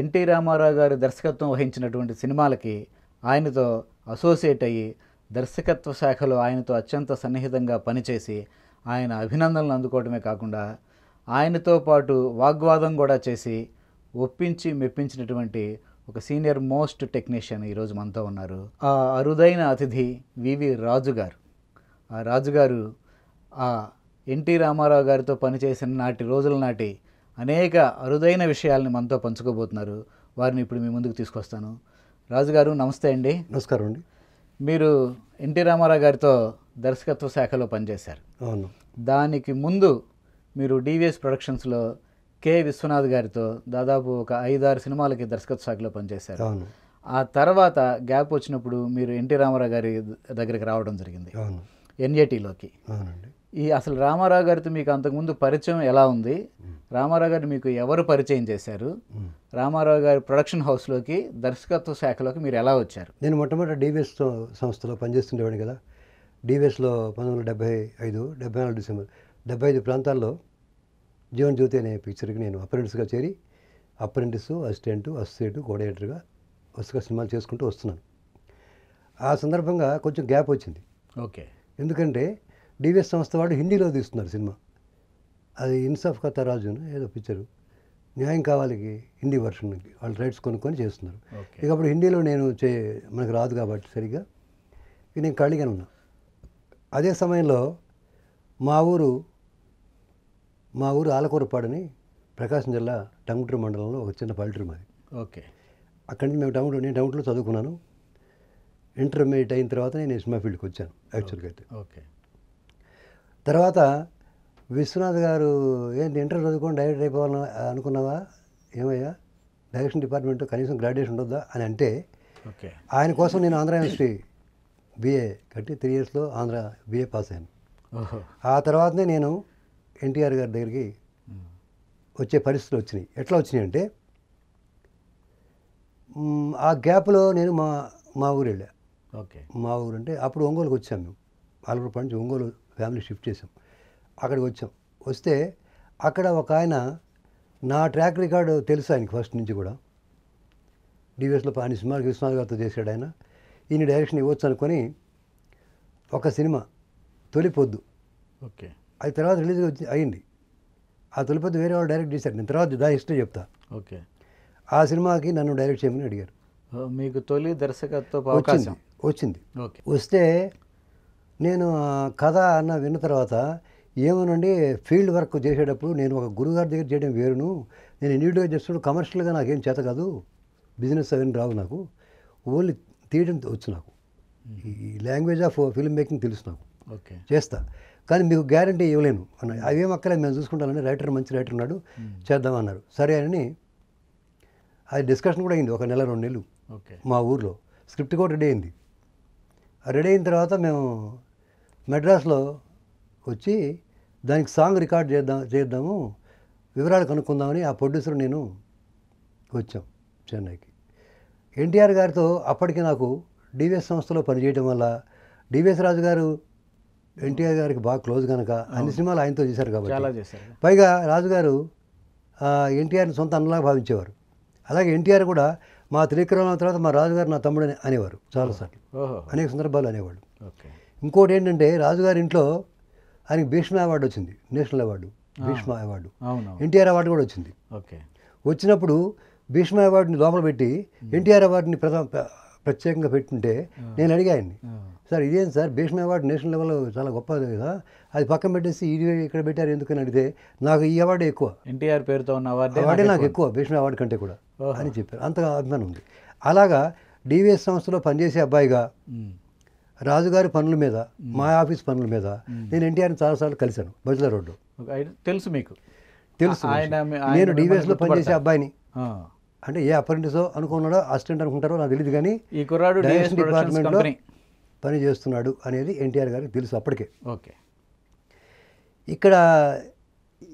NT Ramarao గారు దర్శకత్వం వహించినటువంటి సినిమాలకి ఆయనతో అసోసియేట్ అయ్యి దర్శకత్వ శాఖలో ఆయనతో అత్యంత సన్నిహితంగా పనిచేసి ఆయన అభినందనలు అందుకోవడమే కాకుండా ఆయనతో పాటు వాగ్వాదం కూడా చేసి ఒప్పించి మెప్పించినటువంటి ఒక సీనియర్ మోస్ట్ టెక్నీషియన్ ఈరోజు మనతో ఉన్నారు. ఆ అరుదైన అతిథి వివి రాజు గారు. ఆ రాజుగారు ఆ ఎన్టీ రామారావు గారితో పనిచేసిన నాటి రోజుల నాటి అనేక అరుదైన విషయాల్ని మనతో పంచుకోబోతున్నారు. వారిని ఇప్పుడు మీ ముందుకు తీసుకొస్తాను. రాజుగారు నమస్తే అండి. నమస్కారం అండి. మీరు ఎన్టీ రామారావు గారితో దర్శకత్వ శాఖలో పనిచేశారు. అవును. దానికి ముందు మీరు డివిఎస్ ప్రొడక్షన్స్లో కె విశ్వనాథ్ గారితో దాదాపు ఒక ఐదారు సినిమాలకి దర్శకత్వ శాఖలో పనిచేశారు. అవును. ఆ తర్వాత గ్యాప్ వచ్చినప్పుడు మీరు ఎన్టీ రామారావు గారి దగ్గరికి రావడం జరిగింది. అవును. ఎన్ఏటీలోకి. అవునండి. ఈ అసలు రామారావు గారితో మీకు అంతకుముందు పరిచయం ఎలా ఉంది? రామారావు గారు మీకు ఎవరు పరిచయం చేశారు. రామారావు గారి ప్రొడక్షన్ హౌస్లోకి దర్శకత్వ శాఖలోకి మీరు ఎలా వచ్చారు? నేను మొట్టమొదటి డివిఎస్ సంస్థలో పనిచేస్తుండేవాడిని కదా. డివిఎస్లో పంతొమ్మిది వందల డెబ్బై ఐదు డెబ్బై నాలుగు డిసెంబర్ డెబ్బై ఐదు ప్రాంతాల్లో జీవన్ జ్యోతి అనే పిక్చర్కి నేను అప్రెంటిస్గా చేరి అప్రెంటిస్ అసిస్టెంట్ అసిస్టెంట్ కోఆర్డినేటర్గా వరుసగా సినిమాలు చేసుకుంటూ వస్తున్నాను. ఆ సందర్భంగా కొంచెం గ్యాప్ వచ్చింది. ఓకే. ఎందుకంటే డివిఎస్ సంస్థ వాళ్ళు హిందీలో తీస్తున్నారు సినిమా. అది ఇన్సాఫ్ కథ రాజు ఏదో పిక్చరు. న్యాయం కావాలికి హిందీ వర్షన్కి వాళ్ళు రైట్స్ కొనుక్కొని చేస్తున్నారు. ఇక అప్పుడు హిందీలో నేను చే మనకు రాదు కాబట్టి సరిగ్గా. ఇక నేను ఖాళీగానే ఉన్నా. అదే సమయంలో మా ఊరు మా ఊరు ఆలకూరపాడని ప్రకాశం జిల్లా టంగుటూరు మండలంలో ఒక చిన్న పల్లెటూరు మాది. ఓకే. అక్కడి నుంచి మేము టంగుటూరు నేను టంగుటూరులో చదువుకున్నాను. ఇంటర్మీడియట్ అయిన తర్వాత నేను సినిమా ఫీల్డ్కి వచ్చాను యాక్చువల్గా అయితే. ఓకే. తర్వాత విశ్వనాథ్ గారు ఏంటి ఇంటర్ చదువుకొని డైరెక్టర్ అయిపోవాలని అనుకున్నావా? ఏమయ్యా? డైరెక్షన్ డిపార్ట్మెంట్ కనీసం గ్రాడ్యుయేషన్ ఉండొద్దా అని అంటే ఓకే. ఆయన కోసం నేను ఆంధ్ర యూనివర్సిటీ బీఏ కట్టి త్రీ ఇయర్స్లో ఆంధ్ర బీఏ పాస్ అయ్యాను. ఆ తర్వాతనే నేను ఎన్టీఆర్ గారి దగ్గరికి. వచ్చే పరిస్థితులు వచ్చినాయి. ఎట్లా వచ్చినాయి అంటే ఆ గ్యాప్లో నేను మా మా ఊరు వెళ్ళా. ఓకే. మా ఊరు అంటే అప్పుడు ఒంగోలుకి వచ్చాం మేము. ఆలపూర్ నుంచి ఒంగోలు ఫ్యామిలీ షిఫ్ట్ చేసాం అక్కడికి వచ్చాం. వస్తే అక్కడ ఒక ఆయన నా ట్రాక్ రికార్డు తెలుసు ఆయనకి ఫస్ట్ నుంచి కూడా. డివిఎస్లో ఆయన సినిమాకి విశ్వనాథ్ గారితో చేశాడు ఆయన. ఈయన డైరెక్షన్ ఇవ్వచ్చు అనుకొని ఒక సినిమా తొలి పొద్దు. ఓకే. అది తర్వాత రిలీజ్ వచ్చి అయింది. ఆ తొలి పొద్దు వేరే వాళ్ళు డైరెక్ట్ చేశారు. నేను తర్వాత దాని హిస్టరీ చెప్తా. ఓకే. ఆ సినిమాకి నన్ను డైరెక్ట్ చేయమని అడిగారు. మీకు తొలి దర్శకత్వ వచ్చింది. అవకాశం వచ్చింది. ఓకే. వస్తే నేను కథ అన్న విన్న తర్వాత ఏమోనండి ఫీల్డ్ వర్క్ చేసేటప్పుడు నేను ఒక గురుగారి దగ్గర చేయడం వేరును. నేను ఇండివిజువల్గా చేస్తున్నప్పుడు కమర్షియల్గా నాకేం చేత కాదు. బిజినెస్ అవన్నీ రావు నాకు. ఓన్లీ తీయడం వచ్చు నాకు. ఈ లాంగ్వేజ్ ఆఫ్ ఫిల్మ్ మేకింగ్ తెలుసు నాకు. ఓకే. చేస్తా. కానీ మీకు గ్యారంటీ ఇవ్వలేను. అన్న అవేం అక్కలేదు మేము చూసుకుంటామని రైటర్ మంచి రైటర్ ఉన్నాడు. చేద్దామన్నారు సరే అని అది డిస్కషన్ కూడా అయింది. ఒక నెల రెండు నెలలు ఓకే. మా ఊర్లో. స్క్రిప్ట్ కూడా రెడీ అయింది. రెడీ అయిన తర్వాత మేము మెడ్రాస్లో వచ్చి దానికి సాంగ్ రికార్డ్ చేద్దాం చేద్దాము వివరాలు కనుక్కుందామని ఆ ప్రొడ్యూసర్ నేను వచ్చాం చెన్నైకి. ఎన్టీఆర్ గారితో అప్పటికి నాకు డివిఎస్ సంస్థలో పనిచేయడం వల్ల డివిఎస్ రాజు గారు ఎన్టీఆర్ గారికి బాగా క్లోజ్ కనుక అన్ని సినిమాలు ఆయనతో చేశారు కాబట్టి. పైగా రాజుగారు ఎన్టీఆర్ని సొంత అన్నలాగా భావించేవారు. అలాగే ఎన్టీఆర్ కూడా మా త్రివిక్రమ తర్వాత మా రాజుగారు నా తమ్ముడు అని అనేవారు చాలాసార్లు. అనేక సందర్భాలు అనేవాళ్ళు. ఓకే. ఇంకోటి ఏంటంటే రాజుగారి ఇంట్లో ఆయనకి భీష్మ అవార్డు వచ్చింది national award Bhishma award. NTR award కూడా వచ్చింది. ఓకే. వచ్చినప్పుడు భీష్మ అవార్డుని లోపల పెట్టి ఎన్టీఆర్ అవార్డుని ప్రథమ ప్ర- ప్రత్యేకంగా పెట్టుంటే నేను అడిగా ఆయన్ని ఆ, సార్ ఇదేం సార్? భీష్మ అవార్డు నేషనల్ లెవెల్లో చాలా గొప్పది కదా అది పక్కన పెట్టేసి ఇది ఇక్కడ పెట్టారు ఎందుకని అడిగితే నాకు ఈ అవార్డు ఎక్కువ. ఎన్టీఆర్ పేరుతో ఉన్న అవార్డే అవార్డే నాకు ఎక్కువ. భీష్మ అవార్డు కంటే కూడా. అని చెప్పారు. అంత అభిమానం ఉంది. అలాగా డివిఎస్ సంస్థలో పనిచేసే అబ్బాయిగా. రాజుగారి పనుల మీద మా ఆఫీస్ పనుల మీద నేను ఎన్టీఆర్ని చాలాసార్లు కలిశాను బజల రోడ్డు. తెలుసు మీకు. తెలుసు. నేను డివిఎస్లో పనిచేసే. అబ్బాయిని. అంటే ఏ అప్రెంటిసో అనుకున్నాడో అసిస్టెంట్ అనుకుంటారో నాకు తెలియదు కానీ ఈ కుర్రాడు డిపార్ట్మెంట్లో పని చేస్తున్నాడు అనేది ఎన్టీఆర్ గారికి తెలుసు అప్పటికే. ఓకే. ఇక్కడ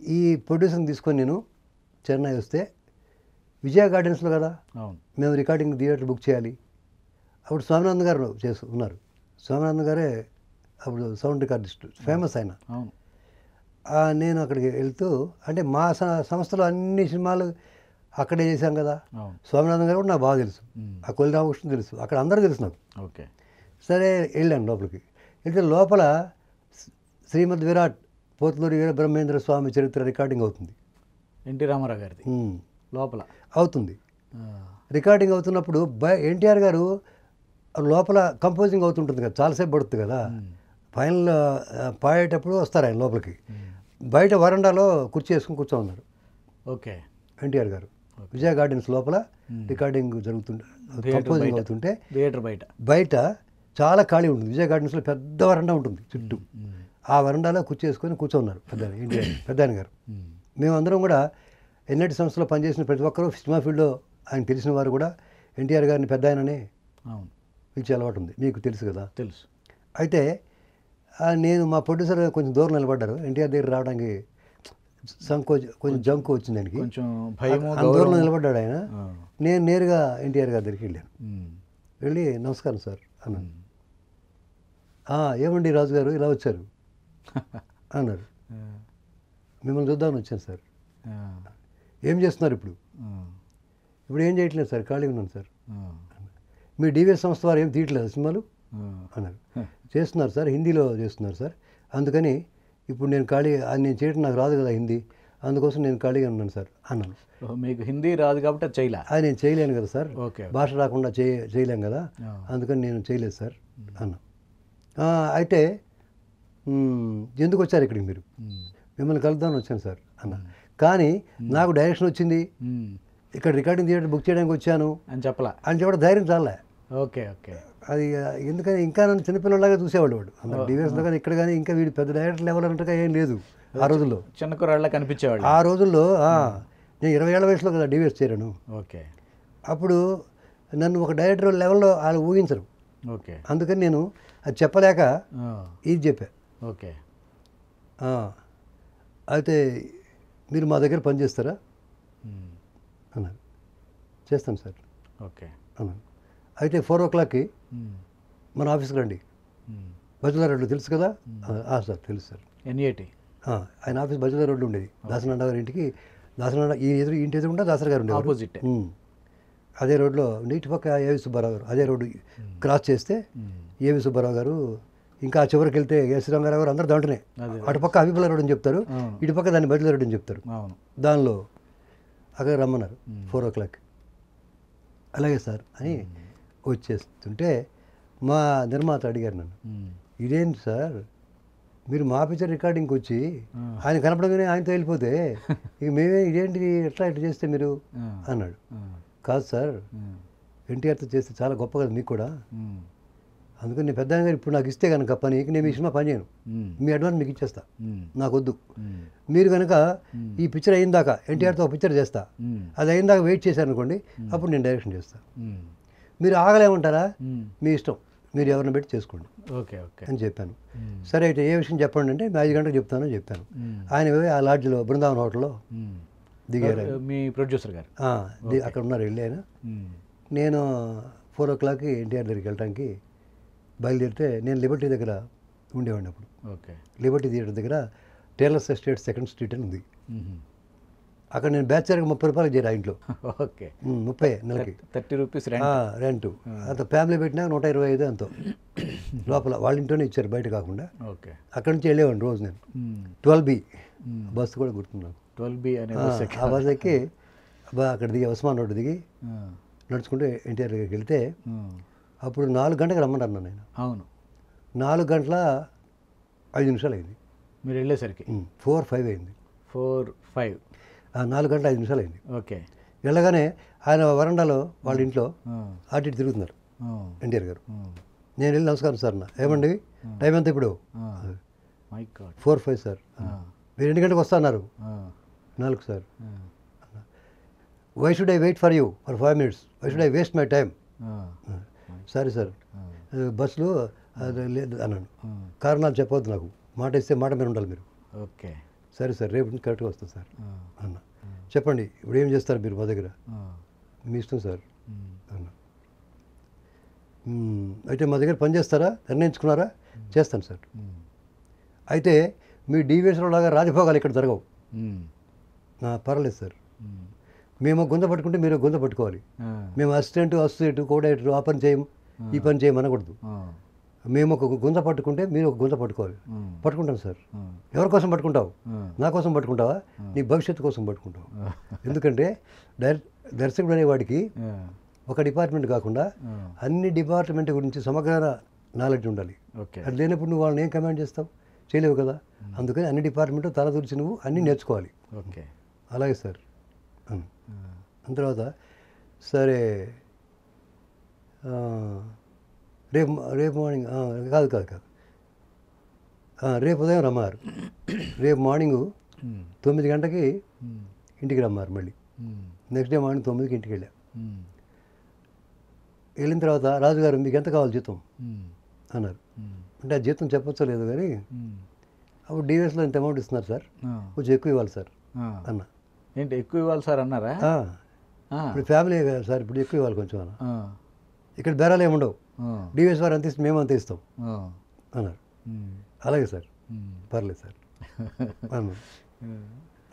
ఈ ప్రొడ్యూసర్ని తీసుకొని నేను చెన్నై వస్తే విజయ గార్డెన్స్లో కదా మేము రికార్డింగ్ థియేటర్ బుక్ చేయాలి. అప్పుడు స్వామినాథన్ గారు చేస్తూ ఉన్నారు. స్వామినాథన్ గారే అప్పుడు సౌండ్ రికార్డిస్ట్ ఫేమస్ ఆయన. నేను అక్కడికి వెళ్తూ అంటే మా సంస్థలో అన్ని సినిమాలు అక్కడే చేశాం కదా. స్వామినాథన్ గారు కూడా నాకు బాగా తెలుసు. ఆ కొల్లి రామకృష్ణ తెలుసు. అక్కడ అందరూ తెలుసు నాకు. ఓకే. సరే వెళ్ళాను లోపలికి. వెళ్తే లోపల శ్రీ- శ్రీమద్ విరాట్ పోతులూరి వీర బ్రహ్మేంద్ర స్వామి చరిత్ర రికార్డింగ్ అవుతుంది. ఎన్టీ రామారావు గారిది. లోపల. అవుతుంది. రికార్డింగ్ అవుతున్నప్పుడు బయ ఎన్టీఆర్ గారు లోపల కంపోజింగ్ అవుతుంటుంది కదా చాలాసేపు పడుతుంది కదా. ఫైనల్ పాడేటప్పుడు వస్తారు ఆయన లోపలికి. బయట వరండాలో కుర్చీ వేసుకుని కూర్చో ఉన్నారు ఓకే ఎన్టీఆర్ గారు విజయ గార్డెన్స్ లోపల. రికార్డింగ్ జరుగుతుంటే కంపోజింగ్ బయట. అవుతుంటే థియేటర్ బయట బయట చాలా ఖాళీ ఉంటుంది విజయ గార్డెన్స్లో పెద్ద వరండా ఉంటుంది చుట్టూ. ఆ వరండాలో కుర్చీ వేసుకొని కూర్చోన్నారు పెద్ద ఎన్టీఆర్ పెద్ద ఆయన గారు మ్మ్. మేమందరం కూడా ఎన్ఐటి సంస్థలో పనిచేసిన ప్రతి ఒక్కరూ సినిమా ఫీల్డ్లో ఆయన తెలిసిన వారు కూడా ఎన్టీఆర్ గారిని పెద్ద ఆయననే అవును పిలిచే అలవాటు ఉంది. మీకు తెలుసు కదా? తెలుసు. అయితే నేను మా ప్రొడ్యూసర్ కొంచెం దూరం నిలబడ్డారు. ఎన్టీఆర్ దగ్గర రావడానికి సంకోచ కొంచెం జంకు వచ్చింది ఆయనకి. కొంచెం దూరంలో నిలబడ్డాడు ఆయన. నేను నేరుగా ఎన్టీఆర్ గారి దగ్గరికి వెళ్ళాను. వెళ్ళి నమస్కారం సార్ అన్నాను. మ్మ్. "ఆ, ఏమండి రాజు గారు ఇలా వచ్చారు. అన్నారు. మిమ్మల్ని చూద్దామని వచ్చాను సార్. ఏం చేస్తున్నారు ఇప్పుడు? ఇప్పుడు ఏం చేయట్లేదు సార్? ఖాళీగా ఉన్నాను సార్. మీ డివిఎస్ సంస్థ వారు ఏం తీయట్లేదు సినిమాలు. అన్నారు. చేస్తున్నారు సార్ హిందీలో చేస్తున్నారు సార్. అందుకని ఇప్పుడు నేను ఖాళీ అది నేను చేయడం నాకు రాదు కదా హిందీ అందుకోసం నేను ఖాళీగా ఉన్నాను సార్ అన్నాను. మీకు హిందీ రాదు కాబట్టి అది చేయలే? అది నేను చేయలేను కదా సార్. ఓకే భాష రాకుండా చేయ చేయలేం కదా. అందుకని నేను చేయలేదు సార్ అన్నా "ఆ, అయితే ఎందుకు వచ్చారు ఇక్కడికి మీరు? మ్మ్. మిమ్మల్ని కలుద్దామని వచ్చాను సార్ అన్న. కానీ నాకు డైరెక్షన్ వచ్చింది. ఇక్కడ రికార్డింగ్ థియేటర్ బుక్ చేయడానికి వచ్చాను. అని చెప్పలా? అని చెప్పడం ధైర్యం చాలే ఓకే ఓకే. అది ఎందుకని ఇంకా నన్ను చిన్నపిల్లలాగా చూసేవాడు వాడు. అన్న డివిఎస్లో కానీ ఇక్కడ కానీ ఇంకా వీడు పెద్ద డైరెక్టర్ లెవెల్ అన్నట్టుగా ఏం లేదు ఆ రోజుల్లో. చిన్న కుర్రాళ్ళ కనిపించేవాళ్ళు. ఆ రోజుల్లో నేను ఇరవై ఏళ్ళ వయసులో కదా డివిఎస్ చేరాను. ఓకే. అప్పుడు నన్ను ఒక డైరెక్టర్ లెవెల్లో వాళ్ళు ఊహించరు. ఓకే. అందుకని నేను అది చెప్పలేక ఇది చెప్పా. ఓకే. అయితే మీరు మా దగ్గర పనిచేస్తారా. అన్నారు. చేస్తాను సార్. ఓకే. అన్నాను అయితే ఫోర్ ఓ క్లాక్కి. మన ఆఫీస్కి రండి. బజులా రోడ్డు తెలుసు కదా? సార్ తెలుసు సార్. ఎన్ఏటి? ఆయన ఆఫీస్ బజులా రోడ్డు ఉండేది. దాసనండ గారి ఇంటికి దాసనండ ఈ ఎదురు ఇంటి ఎదురు ఉంటే దాసర్ గారు ఉండేవారు. ఆపోజిట్. అదే రోడ్లో నీటి పక్క ఏవి సుబ్బారావు గారు అదే రోడ్డు క్రాస్ చేస్తే ఏవి సుబ్బారావు గారు ఇంకా ఆ చివరికి వెళ్తే ఏ శ్రీరంగారావు గారు అందరూ దాంట్లోనే. అటుపక్క హబీబుల్లా రోడ్ అని చెప్తారు అవును. ఇటుపక్క దాన్ని బజులా రోడ్ అని చెప్తారు. దానిలో అక్కడ రమ్మన్నారు ఫోర్ ఓ క్లాక్. అలాగే సార్ అని వచ్చేస్తుంటే మా నిర్మాత అడిగారు నన్ను. ఇదేంటి సార్ మీరు మా పిక్చర్ రికార్డింగ్కి వచ్చి. ఆయన కనపడగానే ఆయనతో వెళ్ళిపోతే ఇక మేమే ఇదేంటి ఎట్లా ఇట్లా చేస్తే మీరు. అన్నాడు. కాదు సార్. ఎన్టీఆర్తో చేస్తే చాలా గొప్ప కదా మీకు కూడా. అందుకని నేను పెద్ద గారు ఇప్పుడు నాకు ఇస్తే కనుక పని నేను ఈ సినిమా పని చేయను. మీ అడ్వాన్స్ మీకు ఇచ్చేస్తా. నాకు వద్దు. మీరు కనుక ఈ పిక్చర్ అయిన దాకా ఎన్టీఆర్తో ఒక పిక్చర్ చేస్తా. అది అయిన దాకా వెయిట్ చేశారు అనుకోండి అప్పుడు నేను డైరెక్షన్ చేస్తా మ్మ్. మీరు ఆగలేమంటారా మ్మ్. మీ ఇష్టం మీరు ఎవరిని పెట్టి చేసుకోండి ఓకే ఓకే అని చెప్పాను. సరే అయితే ఏ విషయం చెప్పండి అంటే ఐదు గంటలకు చెప్తానని చెప్పాను. ఆయన ఆ లాడ్జ్లో బృందావన్ హోటల్లో. దిగారు. మీ ప్రొడ్యూసర్ గారు అక్కడ ఉన్నారు వెళ్ళి ఆయన. నేను ఫోర్ ఓ క్లాక్కి ఎన్టీఆర్ దగ్గరికి వెళ్ళడానికి బయలుదేరితే నేను లిబర్టీ దగ్గర ఉండేవాడిని అప్పుడు ఓకే లిబర్టీ థియేటర్ దగ్గర టేలర్స్ ఎస్టేట్ సెకండ్ స్ట్రీట్ అని ఉంది. అక్కడ నేను బ్యాచర్కి ముప్పై రూపాయలు చేరా ఇంట్లో. ఓకే. ముప్పై నెలకి. థర్టీ రూపీస్ రెంట్ అంత ఫ్యామిలీ పెట్టినాక నూట ఇరవై ఐదు ఎంతో. లోపల వాళ్ళ ఇంట్లోనే ఇచ్చారు బయట కాకుండా. ఓకే. అక్కడి నుంచి వెళ్ళేవాడిని రోజు నేను. Twelve B. బస్సు కూడా గుర్తున్నాను ట్వెల్వ్ బి అనే ఆ, బస్ ఎక్కి- అక్కడ దిగి ఉస్మాన్ రోడ్డు దిగి. నడుచుకుంటూ ఎన్టీఆర్ దగ్గరికి వెళ్తే. అప్పుడు నాలుగు గంటలకు రమ్మన్నారు ఆయన. అవును. నాలుగు గంటల ఐదు నిమిషాలు అయింది. మీరు వెళ్ళేసరికి? ఫోర్ ఫైవ్ అయింది. Four five. నాలుగు గంటల ఐదు నిమిషాలు అయింది ఓకే. వెళ్ళగానే ఆయన వరండాలో వాళ్ళ ఇంట్లో ఆ. అటు ఇటు తిరుగుతున్నారు. ఎన్టీఆర్ గారు. నేను వెళ్ళి నమస్కారం సార్ నా ఏమండి? టైం ఎంత ఇప్పుడు? Four five sir. మీరు ఎన్ని గంటలకు వస్తున్నారు. నాలుగు sir. Why should I wait for you for five minutes why should I waste my time. సరే సార్. బస్సులో అది లేదు అన్నాను. కారణాలు చెప్పవద్దు నాకు. మాట ఇస్తే మాట మీద ఉండాలి మీరు. ఓకే. సరే సార్ రేపు కరెక్ట్గా వస్తాను సార్. అన్న. చెప్పండి ఇప్పుడు ఏం చేస్తారు మీరు మా దగ్గర. మీ ఇష్టం సార్. అన్న. "మ్మ్, అయితే మా దగ్గర పని చేస్తారా? నిర్ణయించుకున్నారా? చేస్తాను సార్. అయితే మీ డీవీఎస్లో లాగా రాజభోగాలు ఇక్కడ జరగవు. మ్మ్. "ఆ, పర్వాలేదు సార్. మ్మ్. గుంత పట్టుకుంటే మీరు గుంత పట్టుకోవాలి. మేము అసిస్టెంట్ అసిస్టెంట్ కోఆర్డినేటర్ ఆ పని చేయం ఈ పని చేయం అనకూడదు ఆ, మేము ఒక గుంత పట్టుకుంటే మీరు ఒక గుంత పట్టుకోవాలి. ఉమ్, పట్టుకుంటాను సార్. ఎవరి కోసం పట్టుకుంటావు? నా కోసం పట్టుకుంటావా? నీ భవిష్యత్తు కోసం పట్టుకుంటావు. ఎందుకంటే డైర దర్శకుడు అనేవాడికి ఒక డిపార్ట్మెంట్ కాకుండా అన్ని డిపార్ట్మెంట్ గురించి సమగ్ర నాలెడ్జ్ ఉండాలి. అది లేనప్పుడు నువ్వు వాళ్ళని ఏం కమాండ్ చేస్తావు? చేయలేవు కదా. అందుకని అన్ని డిపార్ట్మెంట్ తల దూర్చి నువ్వు అన్నీ నేర్చుకోవాలి. ఓకే. అలాగే సార్. అను. అంత తర్వాత సరే రేపు రేపు మార్నింగ్ కాదు కాదు కాదు. రేపు ఉదయం రమ్మారు. రేపు మార్నింగు తొమ్మిది గంటకి ఇంటికి రమ్మారు మళ్ళీ. నెక్స్ట్ డే మార్నింగ్ తొమ్మిదికి ఇంటికి వెళ్ళా. వెళ్ళిన తర్వాత రాజుగారు మీకు ఎంత కావాలి జీతం? అన్నారు. అంటే ఆ జీతం చెప్పొచ్చో లేదు కానీ అప్పుడు డివిఎస్లో ఇంత అమౌంట్ ఇస్తున్నారు సార్. కొంచెం ఎక్కువ ఇవ్వాలి సార్. అన్న. ఏంటి ఎక్కువ ఇవ్వాలి సార్ అన్నారా? ఇప్పుడు ఫ్యామిలీ కదా సార్ ఇప్పుడు ఎక్కువ ఇవ్వాలి కొంచెం అన్న. ఇక్కడ బేరాలు ఏమి ఉండవు ఆ, డివిఎస్ వారు అంత మేము అంత ఇస్తాం అన్నారు. అలాగే సార్. పర్లేదు సార్. అన్నారు.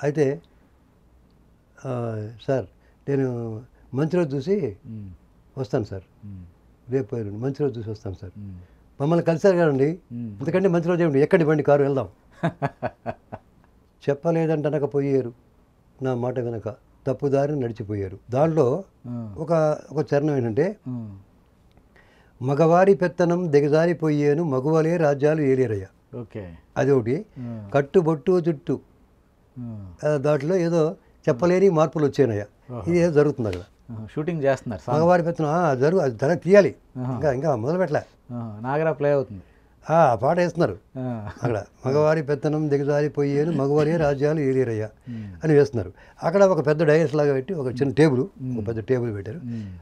అయితే సార్ నేను మంచి రోజు చూసి వస్తాను సార్. రేపు ఎల్లుండి మంచి రోజు చూసి వస్తాను సార్. మమ్మల్ని కలిసారు కదండి. ఎందుకంటే మంచి రోజు ఏమిటి ఎక్కడి బండి కారు వెళ్దాం. చెప్పలేదంటే అనకపోయారు నా మాట వెనక తప్పుదారిని నడిచిపోయారు. దాంట్లో ఒక ఒక చరణం ఏంటంటే మగవారి పెత్తనం దిగజారిపోయాను మగవాలే రాజ్యాలు ఏలేరయ్య. ఓకే. అది ఒకటి ఉమ్, కట్టుబొట్టు జుట్టు. దాంట్లో ఏదో చెప్పలేని మార్పులు వచ్చాయనయ్య ఇది ఏదో జరుగుతుంది అక్కడ షూటింగ్ చేస్తున్నారు మగవారి పెత్తనం జరుగు అది తీయాలి. ఇంకా ఇంకా మొదలు పెట్టలే నాగరా ప్లే అవుతుంది. పాట వేస్తున్నారు అక్కడ మగవారి పెత్తనం దిగజారిపోయాను మగవారి రాజ్యాలు ఏలేరయ్య అని వేస్తున్నారు. అక్కడ ఒక పెద్ద డైస్ లాగా పెట్టి ఒక చిన్న టేబుల్ ఒక పెద్ద టేబుల్ పెట్టారు.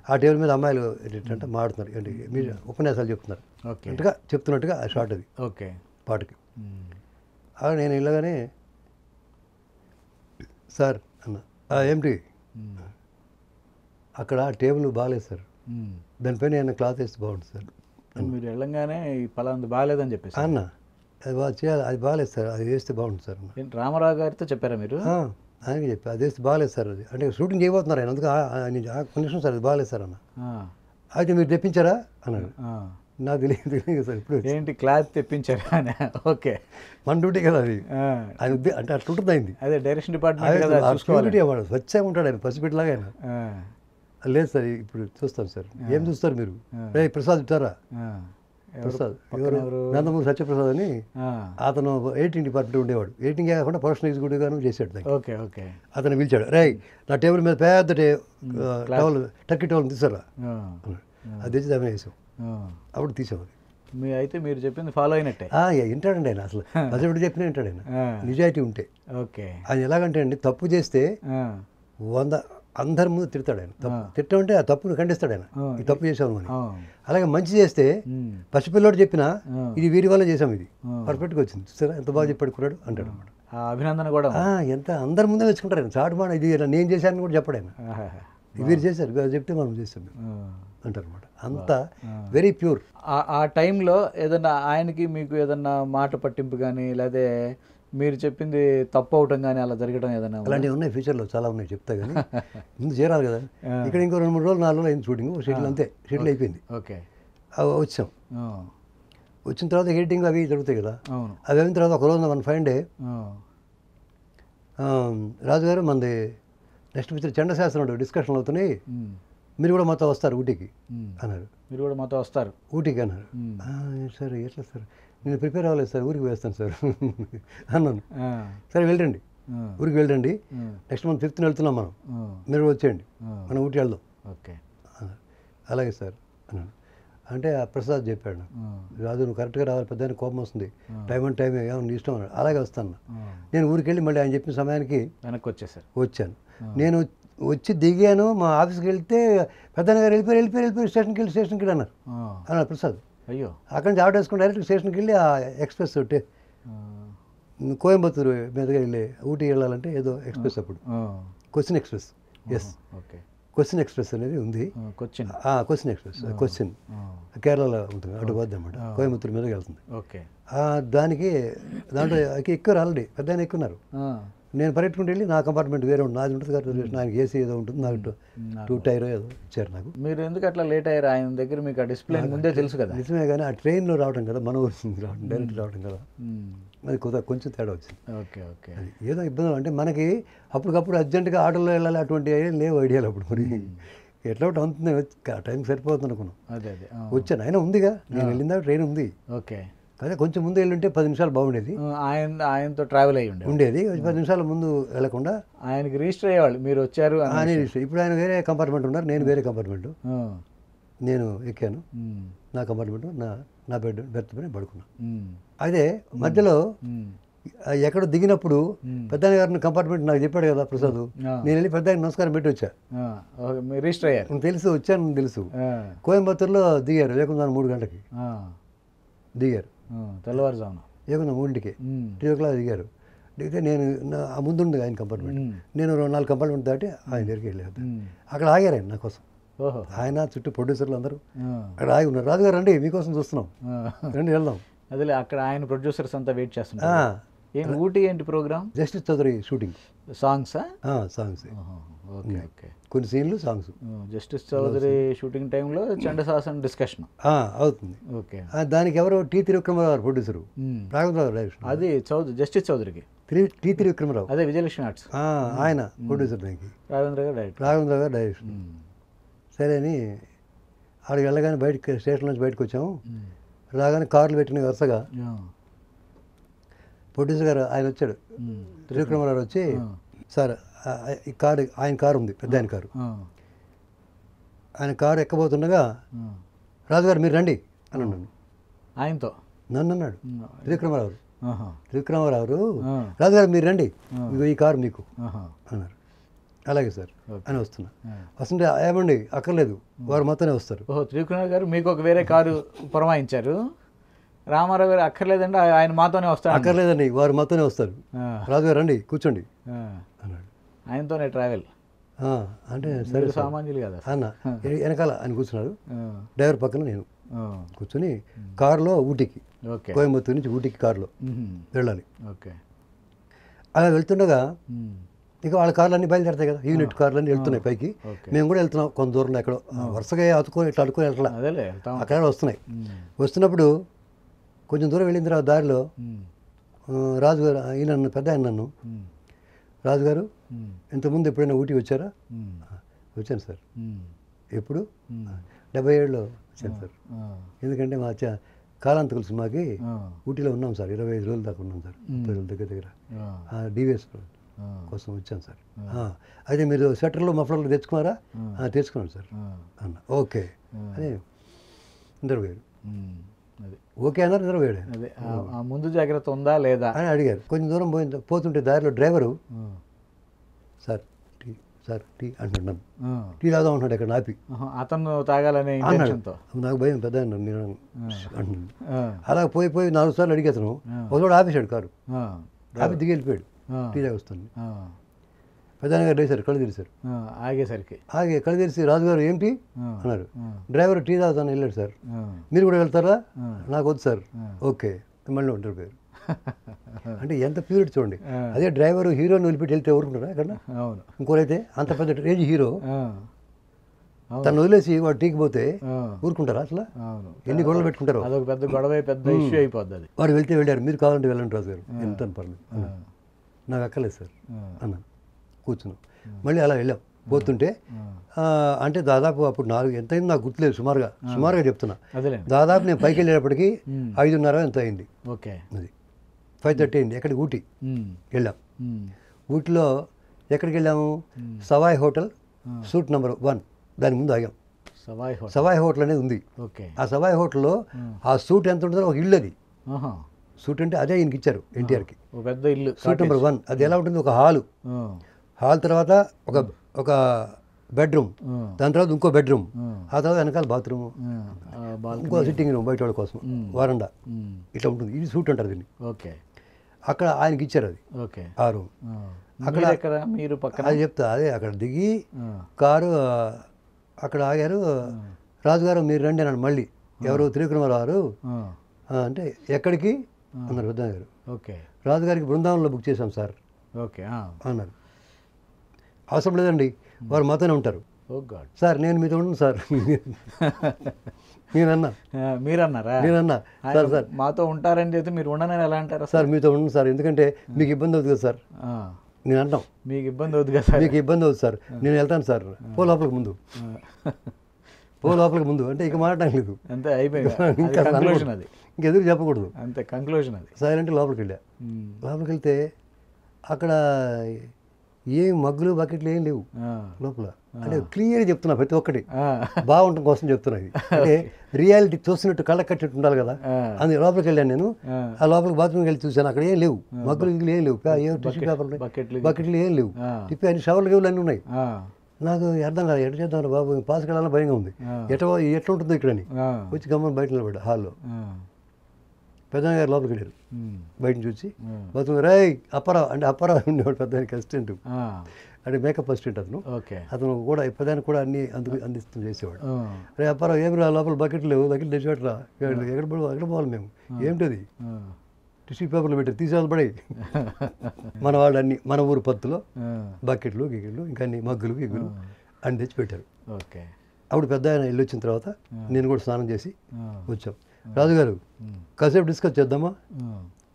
ఆ టేబుల్ మీద అమ్మాయిలు ఏంటంటే మాడుతున్నారు. ఏంటి మీరు ఉపన్యాసాలు చెప్తున్నారు. అన్నట్టుగా చెప్తున్నట్టుగా ఆ షార్ట్ అది. ఓకే. పాటకి. అక్కడ నేను వెళ్ళగానే సార్ అన్న. "ఆ, ఏమిటి? అక్కడ టేబుల్ బాగాలేదు సార్. దానిపైన ఏమైనా క్లాత్ వేస్తే బాగుంటుంది సార్. మీరు వెళ్ళంగానే ఈ పలాంది బాగాలేదని చెప్పేసి. అన్న అది బాగా చేయాలి అది బాగాలేదు సార్ అది వేస్తే బాగుంటుంది సార్ అన్న. రామారావు గారితో చెప్పారా మీరు? "ఆ, ఆయనకి చెప్పి అది వేస్తే బాగాలేదు సార్ అది. అంటే షూటింగ్ చేయబోతున్నారు ఆయన అందుకు "ఆ, ఆ, నేను ఆ, కొన్ని సార్ అది బాగాలేదు సార్ అన్న. అయితే మీరు తెప్పించారా? అన్నాడు. నాకు తెలియదు తెలియదు సార్ ఇప్పుడు ఏంటి క్లాత్ తెప్పించారా ఓకే. మన డ్యూటీ కదా అది. ఆయన అంటే అట్లా ఉంటుంది అయింది అదే డైరెక్షన్ డిపార్ట్మెంట్ కదా స్వచ్ఛంగా ఉంటాడు ఆయన పసిపెట్టలాగా ఆయన. లేదు సార్ ఇప్పుడు చూస్తాం సార్. ఏం చూస్తారు మీరు. రే ప్రసాద్. ఎవరు? ప్రసాద్? నందమూరి సత్యప్రసాద్ అని అతను ఎయిటింగ్ డిపార్ట్మెంట్ ఉండేవాడు. ఎయిటింగ్ కాకుండా ప్రొఫెషనల్ ఎగ్జిక్యూటివ్గాను దానికి. Okay okay. అతను పిలిచాడు రే నా టేబుల్ మీద పెద్ద టవల్ టర్కీ టవల్ తీసారా అది తెచ్చి దాని వేసాం. అప్పుడు తీసాం అది మీ అయితే మీరు చెప్పింది ఫాలో అయినట్టే. వింటాడండి ఆయన అసలు. పసిబిడ్డ చెప్పినా వింటాడు ఆయన. నిజాయితీ ఉంటే. ఓకే. ఆయన ఎలాగంటే అండి తప్పు చేస్తే వంద అందరి ముందు తిడతాడు ఆయన. ఆ. తిట్టమంటే ఆ తప్పును ఖండిస్తాడు ఆయన. ఈ తప్పు చేసావు అని. అలాగే మంచి చేస్తే పసిపిల్లోడు చెప్పినా. ఇది వీరి వల్ల చేసాం ఇది. పర్ఫెక్ట్గా వచ్చింది చూసారా? ఎంత బాగా చెప్పాడు కురాడు అంటాడు అనమాట అభినందన కూడా. ఎంత అందరి ముందే మెచ్చుకుంటారు ఆయన. చాటు మాట ఇది నేను చేశానని కూడా చెప్పడు ఆయన. వీరు చేశారు. చెప్తే మనం చేస్తాం. అంటారు అనమాట అంత వెరీ ప్యూర్ ఆ- ఆ టైంలో ఏదన్నా ఆయనకి మీకు ఏదన్నా మాట పట్టింపు కానీ లేదా మీరు చెప్పింది తప్పు అవటం కానీ అలా జరగడం ఏదన్నా ఉందా? అలాంటివి ఉన్నాయి ఫ్యూచర్లో చాలా ఉన్నాయి చెప్తా కానీ ముందు చేరాలి కదా. ఇక్కడ ఇంకో రెండు మూడు రోజులు నాలుగు రోజులు అయింది షూటింగ్ షెడ్యూల్ అంతే. షెడ్యూల్ అయిపోయింది. ఓకే. వచ్చాం. వచ్చిన తర్వాత ఎడిటింగ్ అవి జరుగుతాయి కదా. అవి అయిన తర్వాత ఒక రోజు మన ఫైవ్ డే రాజుగారు మనది నెక్స్ట్ పిక్చర్ చండశాస్త్రం ఉంటుంది డిస్కషన్లు అవుతున్నాయి. మీరు కూడా మాతో వస్తారు ఊటీకి. అన్నారు. మీరు కూడా మాతో వస్తారు. ఊటీకి అన్నారు. ఉమ్. "ఆ, సార్ ఎట్లా సార్? నేను ప్రిపేర్ అవ్వలేదు సార్ ఊరికి వేస్తాను సార్. అన్నాను. సరే వెళ్ళండి. ఊరికి వెళ్ళండి. నెక్స్ట్ మంత్ ఫిఫ్త్ని వెళ్తున్నాం మనం. మీరు వచ్చేయండి. మనం ఊటీ వెళ్దాం. ఓకే. అలాగే సార్ అన్నాను అంటే ఆ ప్రసాద్ చెప్పాడు రాజు నువ్వు కరెక్ట్గా రావాలి పెద్ద కోపం వస్తుంది. టైం అండ్ టైం ఏమో నీ ఇష్టం అన్నాడు. అలాగే వస్తాను. నేను ఊరికి వెళ్ళి మళ్ళీ ఆయన చెప్పిన సమయానికి వెనక్కి వచ్చేసారు వచ్చాను. నేను వచ్చి దిగాను మా ఆఫీస్కి వెళ్తే పెద్దన్న గారు వెళ్ళిపోయి వెళ్ళిపోయి వెళ్ళిపోయి స్టేషన్కి వెళ్ళి స్టేషన్కి వెళ్ళి అన్నారు. ఆ, అన్నారు ప్రసాద్. అయ్యో. అక్కడి నుంచి ఆటో వేసుకుని డైరెక్ట్ స్టేషన్కి వెళ్ళి ఆ ఎక్స్ప్రెస్ ఒకటి కోయంబత్తూరు మీదుగా వెళ్ళి ఊటీ వెళ్ళాలంటే ఏదో ఎక్స్ప్రెస్ అప్పుడు. Question express. Yes okay. Question express అనేది ఉంది. కొచ్చిన్ క్వశ్చన్. Express question. కేరళలో ఉంటుంది అటు పోద్ది అనమాట కోయంబత్తూరు మీదకి వెళ్తుంది. ఓకే. దానికి దాంట్లో ఎక్కారు ఆల్రెడీ పెద్ద ఎక్కున్నారు నేను పరిగెట్టుకుంటూ వెళ్ళి నా కంపార్ట్మెంట్ వేరే ఉంటుంది. నాది ఉంటుంది కదా రిజర్వేషన్ ఆయనకి ఏసీ ఏదో ఉంటుంది నాకు టూ- టైర్ ఏదో ఇచ్చారు నాకు. మీరు ఎందుకు అట్లా లేట్ అయ్యారు? ఆయన దగ్గర మీకు ఆ డిసిప్లిన్ ముందే తెలుసు కదా. నిజమే కానీ ఆ ట్రైన్లో రావడం కదా మనం వచ్చింది రావడం డైరెక్ట్ రావడం కదా. అది కొద్దిగా కొంచెం తేడా వచ్చింది. Okay okay. అది ఏదో ఇబ్బందులు అంటే మనకి అప్పటికప్పుడు అర్జెంటుగా ఆటోలో వెళ్ళాలి అటువంటి లేవు ఐడియాలు అప్పుడు మరి. ఎట్లా ఒకటి అవుతుంది ఆ టైంకి సరిపోతుంది అనుకున్నాం. అదే అదే. వచ్చాను. ఆయన ఉందిగా. నేను వెళ్ళిందా ట్రైన్ ఉంది. ఓకే. కానీ కొంచెం ముందు వెళ్ళుంటే పది నిమిషాలు బాగుండేది ఆయన ఆయనతో ట్రావెల్ అయ్యి ఉండే ఉండేది ఒక పది నిమిషాల ముందు వెళ్ళకుండా ఆయనకి రిజిస్టర్ అయ్యేవాళ్ళు మీరు వచ్చారు. ఆయన ఇష్టం. ఇప్పుడు ఆయన వేరే కంపార్ట్మెంట్ ఉన్నారు నేను వేరే కంపార్ట్మెంట్. నేను ఎక్కాను. నా కంపార్ట్మెంట్ నా నా బెడ్ బెర్త్ పైన పడుకున్నాను మ్మ్. అయితే మధ్యలో ఎక్కడ దిగినప్పుడు. పెద్దాయన గారిని కంపార్ట్మెంట్ నాకు చెప్పాడు కదా ప్రసాద్. నేను వెళ్ళి పెద్ద నమస్కారం పెట్టి వచ్చా రిజిస్టర్ అయ్యారు తెలుసు వచ్చాను తెలుసు. కోయంబత్తూరులో దిగారు లేకుండా మూడు గంటలకి. దిగారు. తెల్లవారుజామున. మూడింటికి మ్మ్. త్రీ ఓ క్లాక్ దిగారు. దిగితే నేను నా- ఆ ముందు ఉంది ఆయన కంపార్ట్మెంట్. నేను రెండు నాలుగు కంపార్ట్మెంట్ దాటి ఆయన దగ్గరికి వెళ్ళాను. అక్కడ ఆగారు ఆయన నా కోసం. ఓహో. ఆయన చుట్టూ ప్రొడ్యూసర్లు అందరూ. అక్కడ ఆగి ఉన్నారు. రాజుగారు రండి మీకోసం చూస్తున్నాం. రండి వెళ్దాం. అదిలే అక్కడ ఆయన ప్రొడ్యూసర్స్ అంతా వెయిట్ చేస్తున్నారు ఏం ఊటీ ఏంటి programme? Justice Chowdary shooting. సాంగ్సా? Songs. Okay okay. కొన్ని సీన్లు సాంగ్స్. జస్టిస్ చౌదరి షూటింగ్ టైంలో చండశాసన్ డిస్కషన్. అవుతుంది. ఓకే. దానికి ఎవరో టీ తిరువిక్రమరావు గారు ప్రొడ్యూసరు. రాఘవరావు డైరెక్షన్. అది చౌదరి జస్టిస్ చౌదరికి. టీ తిరువిక్రమరావు. అదే విజయలక్ష్మి ఆర్ట్స్. ఆయన ప్రొడ్యూసర్ దానికి. రాఘవేంద్ర గారు డైరెక్టర్. రాఘవేంద్ర గారు డైరెక్షన్. సరే అని ఆడికి వెళ్ళగానే బయటకి స్టేషన్ నుంచి బయటకు వచ్చాము. రాగానే కార్లు పెట్టిన వరుసగా ప్రొడ్యూసర్ గారు ఆయన వచ్చాడు. త్రివిక్రమరావు వచ్చి సార్ కారు ఆయన కారు ఉంది పెద్ద ఆయన కారు ఆయన కారు ఎక్కబోతుండగా రాజుగారు మీరు రండి అని అన్నాను ఆయనతో నన్ను అన్నాడు. త్రివిక్రమరావు. త్రివిక్రమరావు. రాజుగారు మీరు రండి. ఇదిగో ఈ కారు మీకు. అన్నారు అలాగే సార్. అని వస్తున్నా. వస్తుంటే ఏమండి అక్కర్లేదు వారు మొత్తమే వస్తారు ఓహో త్రికుమార్ గారు మీకు ఒక వేరే కారు పురమాయించారు రామారావు గారు అక్కర్లేదండి ఆయన మాతోనే వస్తాడు అక్కర్లేదండి వారు మొత్తమే వస్తారు. రాజుగారు రండి కూర్చోండి ఆయనతోనే ట్రావెల్ "ఆ, అంటే సరే మీరు సార్." సామాన్యులు కదా. అన్న "వె- వెనకాల ఆయన కూర్చున్నారు ఆ. డ్రైవర్ పక్కన నేను. కూర్చొని కారులో ఊటీకి కోయంబత్తూరు నుంచి ఊటీకి కారులో. వెళ్ళాలి. ఓకే. అలా వెళ్తుండగా. ఇక వాళ్ళ కార్లు అన్నీ బయలుదేరుతాయి కదా యూనిట్ కార్లు అన్నీ వెళ్తున్నాయి పైకి. మేము కూడా వెళ్తున్నాం కొంత దూరంలో ఎక్కడో. వరుసగా అతుకొని ఇట్లా అడుకొని వెళ్ళట్లా అక్కడ వస్తున్నాయి. వస్తున్నప్పుడు కొంచెం దూరం వెళ్ళిన తర్వాత దారిలో రాజుగారు ఈయన నన్ను పెద్ద ఆయన నన్ను. రాజుగారు. ఇంతకుముందు ఎప్పుడైనా ఊటీ వచ్చారా. వచ్చాను సార్. ఎప్పుడు. డెబ్బై ఏడులో వచ్చాను సార్. ఎందుకంటే మా కాలాంతకుల సినిమాకి. ఊటీలో ఉన్నాం సార్. ఇరవై ఐదు రోజుల దాకా ఉన్నాం సార్. ముప్పై రోజుల దగ్గర దగ్గర. డివిఎస్. కోసం వచ్చాను సార్. అయితే మీరు స్వెటర్లు మఫ్లర్లు తెచ్చుకున్నారా? తెచ్చుకున్నాను సార్. అన్న. ఓకే. అని మ్మ్. అది. ఓకే అన్నారు ఆ- ఆ ముందు జాగ్రత్త ఉందా లేదా? అని అడిగారు. కొంచెం దూరం పోయిన పోతుంటే దారిలో driver. Sir tea sir tea అంటున్నాను ఆ. టీ తాగుదాం అంటున్నాడు ఇక్కడ నాపి అతను తాగాలనే అన్నాడు నాకు భయం పెద్ద ఆయన నేను. అలా పోయి పోయి నాలుగు సార్లు అడిగేతను. ఒకరోజు ఆపేశాడు కారు. ఆపి దిగి వెళ్ళిపోయాడు. టీ తాగి వస్తుంది ఆ. పెద్దాయన గారు లేచారు కళ్ళు తెరిచారు. ఆగేసరికి ఆగే కళ్ళు తెరిచి రాజుగారు ఏంటి. అన్నారు. డ్రైవర్ టీ తాగుతాను వెళ్ళాడు సార్. మీరు కూడా వెళ్తారా. నాకు వద్దు సార్. ఓకే మళ్ళీ ఉంటారు పేరు అంటే ఎంత ప్యూరిటీ చూడండి. అదే డ్రైవర్ హీరోని వదిలిపెట్టి వెళ్తే ఊరుకుంటారా ఎక్కడ అవును. ఇంకోరైతే అంత పెద్ద రేంజ్ హీరో. తను వదిలేసి వాడు టీకి పోతే ఆ. ఊరుకుంటారా అసలు? ఎన్ని గొడవలు పెట్టుకుంటారో. అదొక పెద్ద గొడవ పెద్ద ఇష్యూ అయిపోద్ది అది. వాడు వెళ్తే వెళ్ళారు మీరు కావాలంటే వెళ్ళండి రాజు గారు ఎంత పర్లేదు. నాకు అక్కర్లేదు సార్. ఆ. అన్నాను కూర్చున్నాం. మళ్ళీ అలా వెళ్ళాం. పోతుంటే అంటే దాదాపు అప్పుడు నాలుగు ఎంత అయింది నాకు గుర్తులేదు సుమారుగా. సుమారుగా చెప్తున్నా. దాదాపు నేను పైకి వెళ్ళేటప్పటికి. ఐదున్నర ఎంత అయింది ఓకే. అది. ఫైవ్ థర్టీ అయింది ఎక్కడికి? ఊటీ. వెళ్ళాం. ఊటీలో ఎక్కడికి వెళ్ళాము? Savoy hotel suite number one. దాని ముందు ఆగాం. Savoy hotel. సవాయ్ హోటల్ అనేది ఉంది. ఓకే. ఆ సవాయ్ హోటల్లో ఆ. సూట్ ఎంత ఉంటుందో ఒక ఇల్లు అది. సూట్ అంటే అదే ఈయనకి ఇచ్చారు ఎన్టీఆర్కి. పెద్ద ఇల్లు. Suite number one. అది ఎలా ఉంటుంది ఒక హాలు. హాల్ తర్వాత ఒక ఒక బెడ్రూమ్. దాని తర్వాత ఇంకో బెడ్రూమ్. ఆ. తర్వాత వెనకాల బాత్రూమ్. ఇంకో సిట్టింగ్ రూమ్ బయట వాళ్ళ కోసం. వరండా. ఇట్లా ఉంటుంది. ఇది సూట్ అంటారు దీన్ని. ఓకే. అక్కడ ఆయనకి ఇచ్చారు అది. ఓకే. ఆ. రూమ్ ఆ. మీరు పక్కన? అది చెప్తా అదే అక్కడ దిగి. కారు అక్కడ ఆగారు. రాజుగారు మీరు రండి అన్నాడు మళ్ళీ. ఎవరు? త్రివిక్రమరావు అంటే ఎక్కడికి? అన్నారు పెద్ద గారు. ఓకే. రాజుగారికి బృందావనంలో బుక్ చేశాం సార్. ఓకే అన్నారు. అవసరం లేదండి. వారు మాతోనే ఉంటారు. సార్ నేను మీతో ఉండను సార్. నేనన్నా. మీరన్నారా? నేనన్నా. Sir sir. మాతో ఉంటారని చెప్తే మీరు ఉండనని ఎలా అంటారా సార్ మీతో ఉండను సార్ ఎందుకంటే మీకు ఇబ్బంది అవుతుంది కదా సార్. నేను అంటాం. మీకు ఇబ్బంది అవుతుంది కదా సార్? మీకు ఇబ్బంది అవుతుంది సార్. నేను వెళ్తాను సార్. పో లోపలికి ముందు. పో లోపలికి ముందు. అంటే ఇక మాట్లాడడం లేదు. అంతే అయిపోయింది. అది ఇంకెదురు చెప్పకూడదు. అంతే కంక్లూజన్ అది. సైలెంట్ లోపలికి వెళ్ళా. లోపలికి వెళ్తే అక్కడ ఏం మగ్గులు బకెట్లు ఏం లేవు. లోపల. అంటే క్లియర్ చెప్తున్నా ప్రతి ఒక్కటి. బాగుండటం కోసం చెప్తున్నా ఇది అంటే రియాలిటీ చూస్తున్నట్టు కళ్ళ కట్టినట్టు ఉండాలి కదా. అందుకే లోపలికి వెళ్ళాను నేను. ఆ, లోపలికి బాత్రూమ్కి వెళ్ళి చూశాను. అక్కడ ఏం లేవు. మగ్గులు గిగ్గులు ఏం లేవు. టిష్యూ పేపర్లు. బకెట్లు ఏం లేవు. ఆ, తిప్పి అన్ని షవర్లు గేవులు అన్నీ ఉన్నాయి. నాకు అర్థం కాదు ఎట్లా చేద్దాం బాబు పాస్ వెళ్ళాలని భయంగా ఉంది. ఆ, ఎట్లా ఎట్లా ఉంటుందో ఇక్కడని వచ్చి గమ్మని బయట నిలబడ్డా హాల్లో. ఆ, పెద్దమ్మ గారు లోపలికి వెళ్ళారు. బయట చూసి బాత్రూమ్ రేయ్ అప్పారావు అంటే అప్పారావు ఉండేవాడు పెద్ద అసిస్టెంట్. అంటే మేకప్ అసిస్టెంట్ అతను. ఓకే. అతను కూడా పెద్దానికి కూడా అన్ని అందు అందిస్తూ చేసేవాడు. ఆ, రే అప్పారావు ఏమి రా లోపల బకెట్ లేవు బకెట్ తెచ్చిపెట్టరా ఎక్కడ ఎక్కడ పోవాలి మేము? ఏమిటది? టిష్యూ పేపర్లు పెట్టి తీసేయాలి పడే. మన వాళ్ళు అన్ని మన ఊరు పత్తులో బకెట్లు గిగ్గిళ్ళు ఇంకా అన్ని మగ్గులు గిగ్గులు అన్ని తెచ్చి పెట్టారు. ఓకే. అప్పుడు పెద్ద ఆయన వెళ్ళి వచ్చిన తర్వాత నేను కూడా స్నానం చేసి వచ్చాం. రాజుగారు కాసేపు డిస్కస్ చేద్దామా?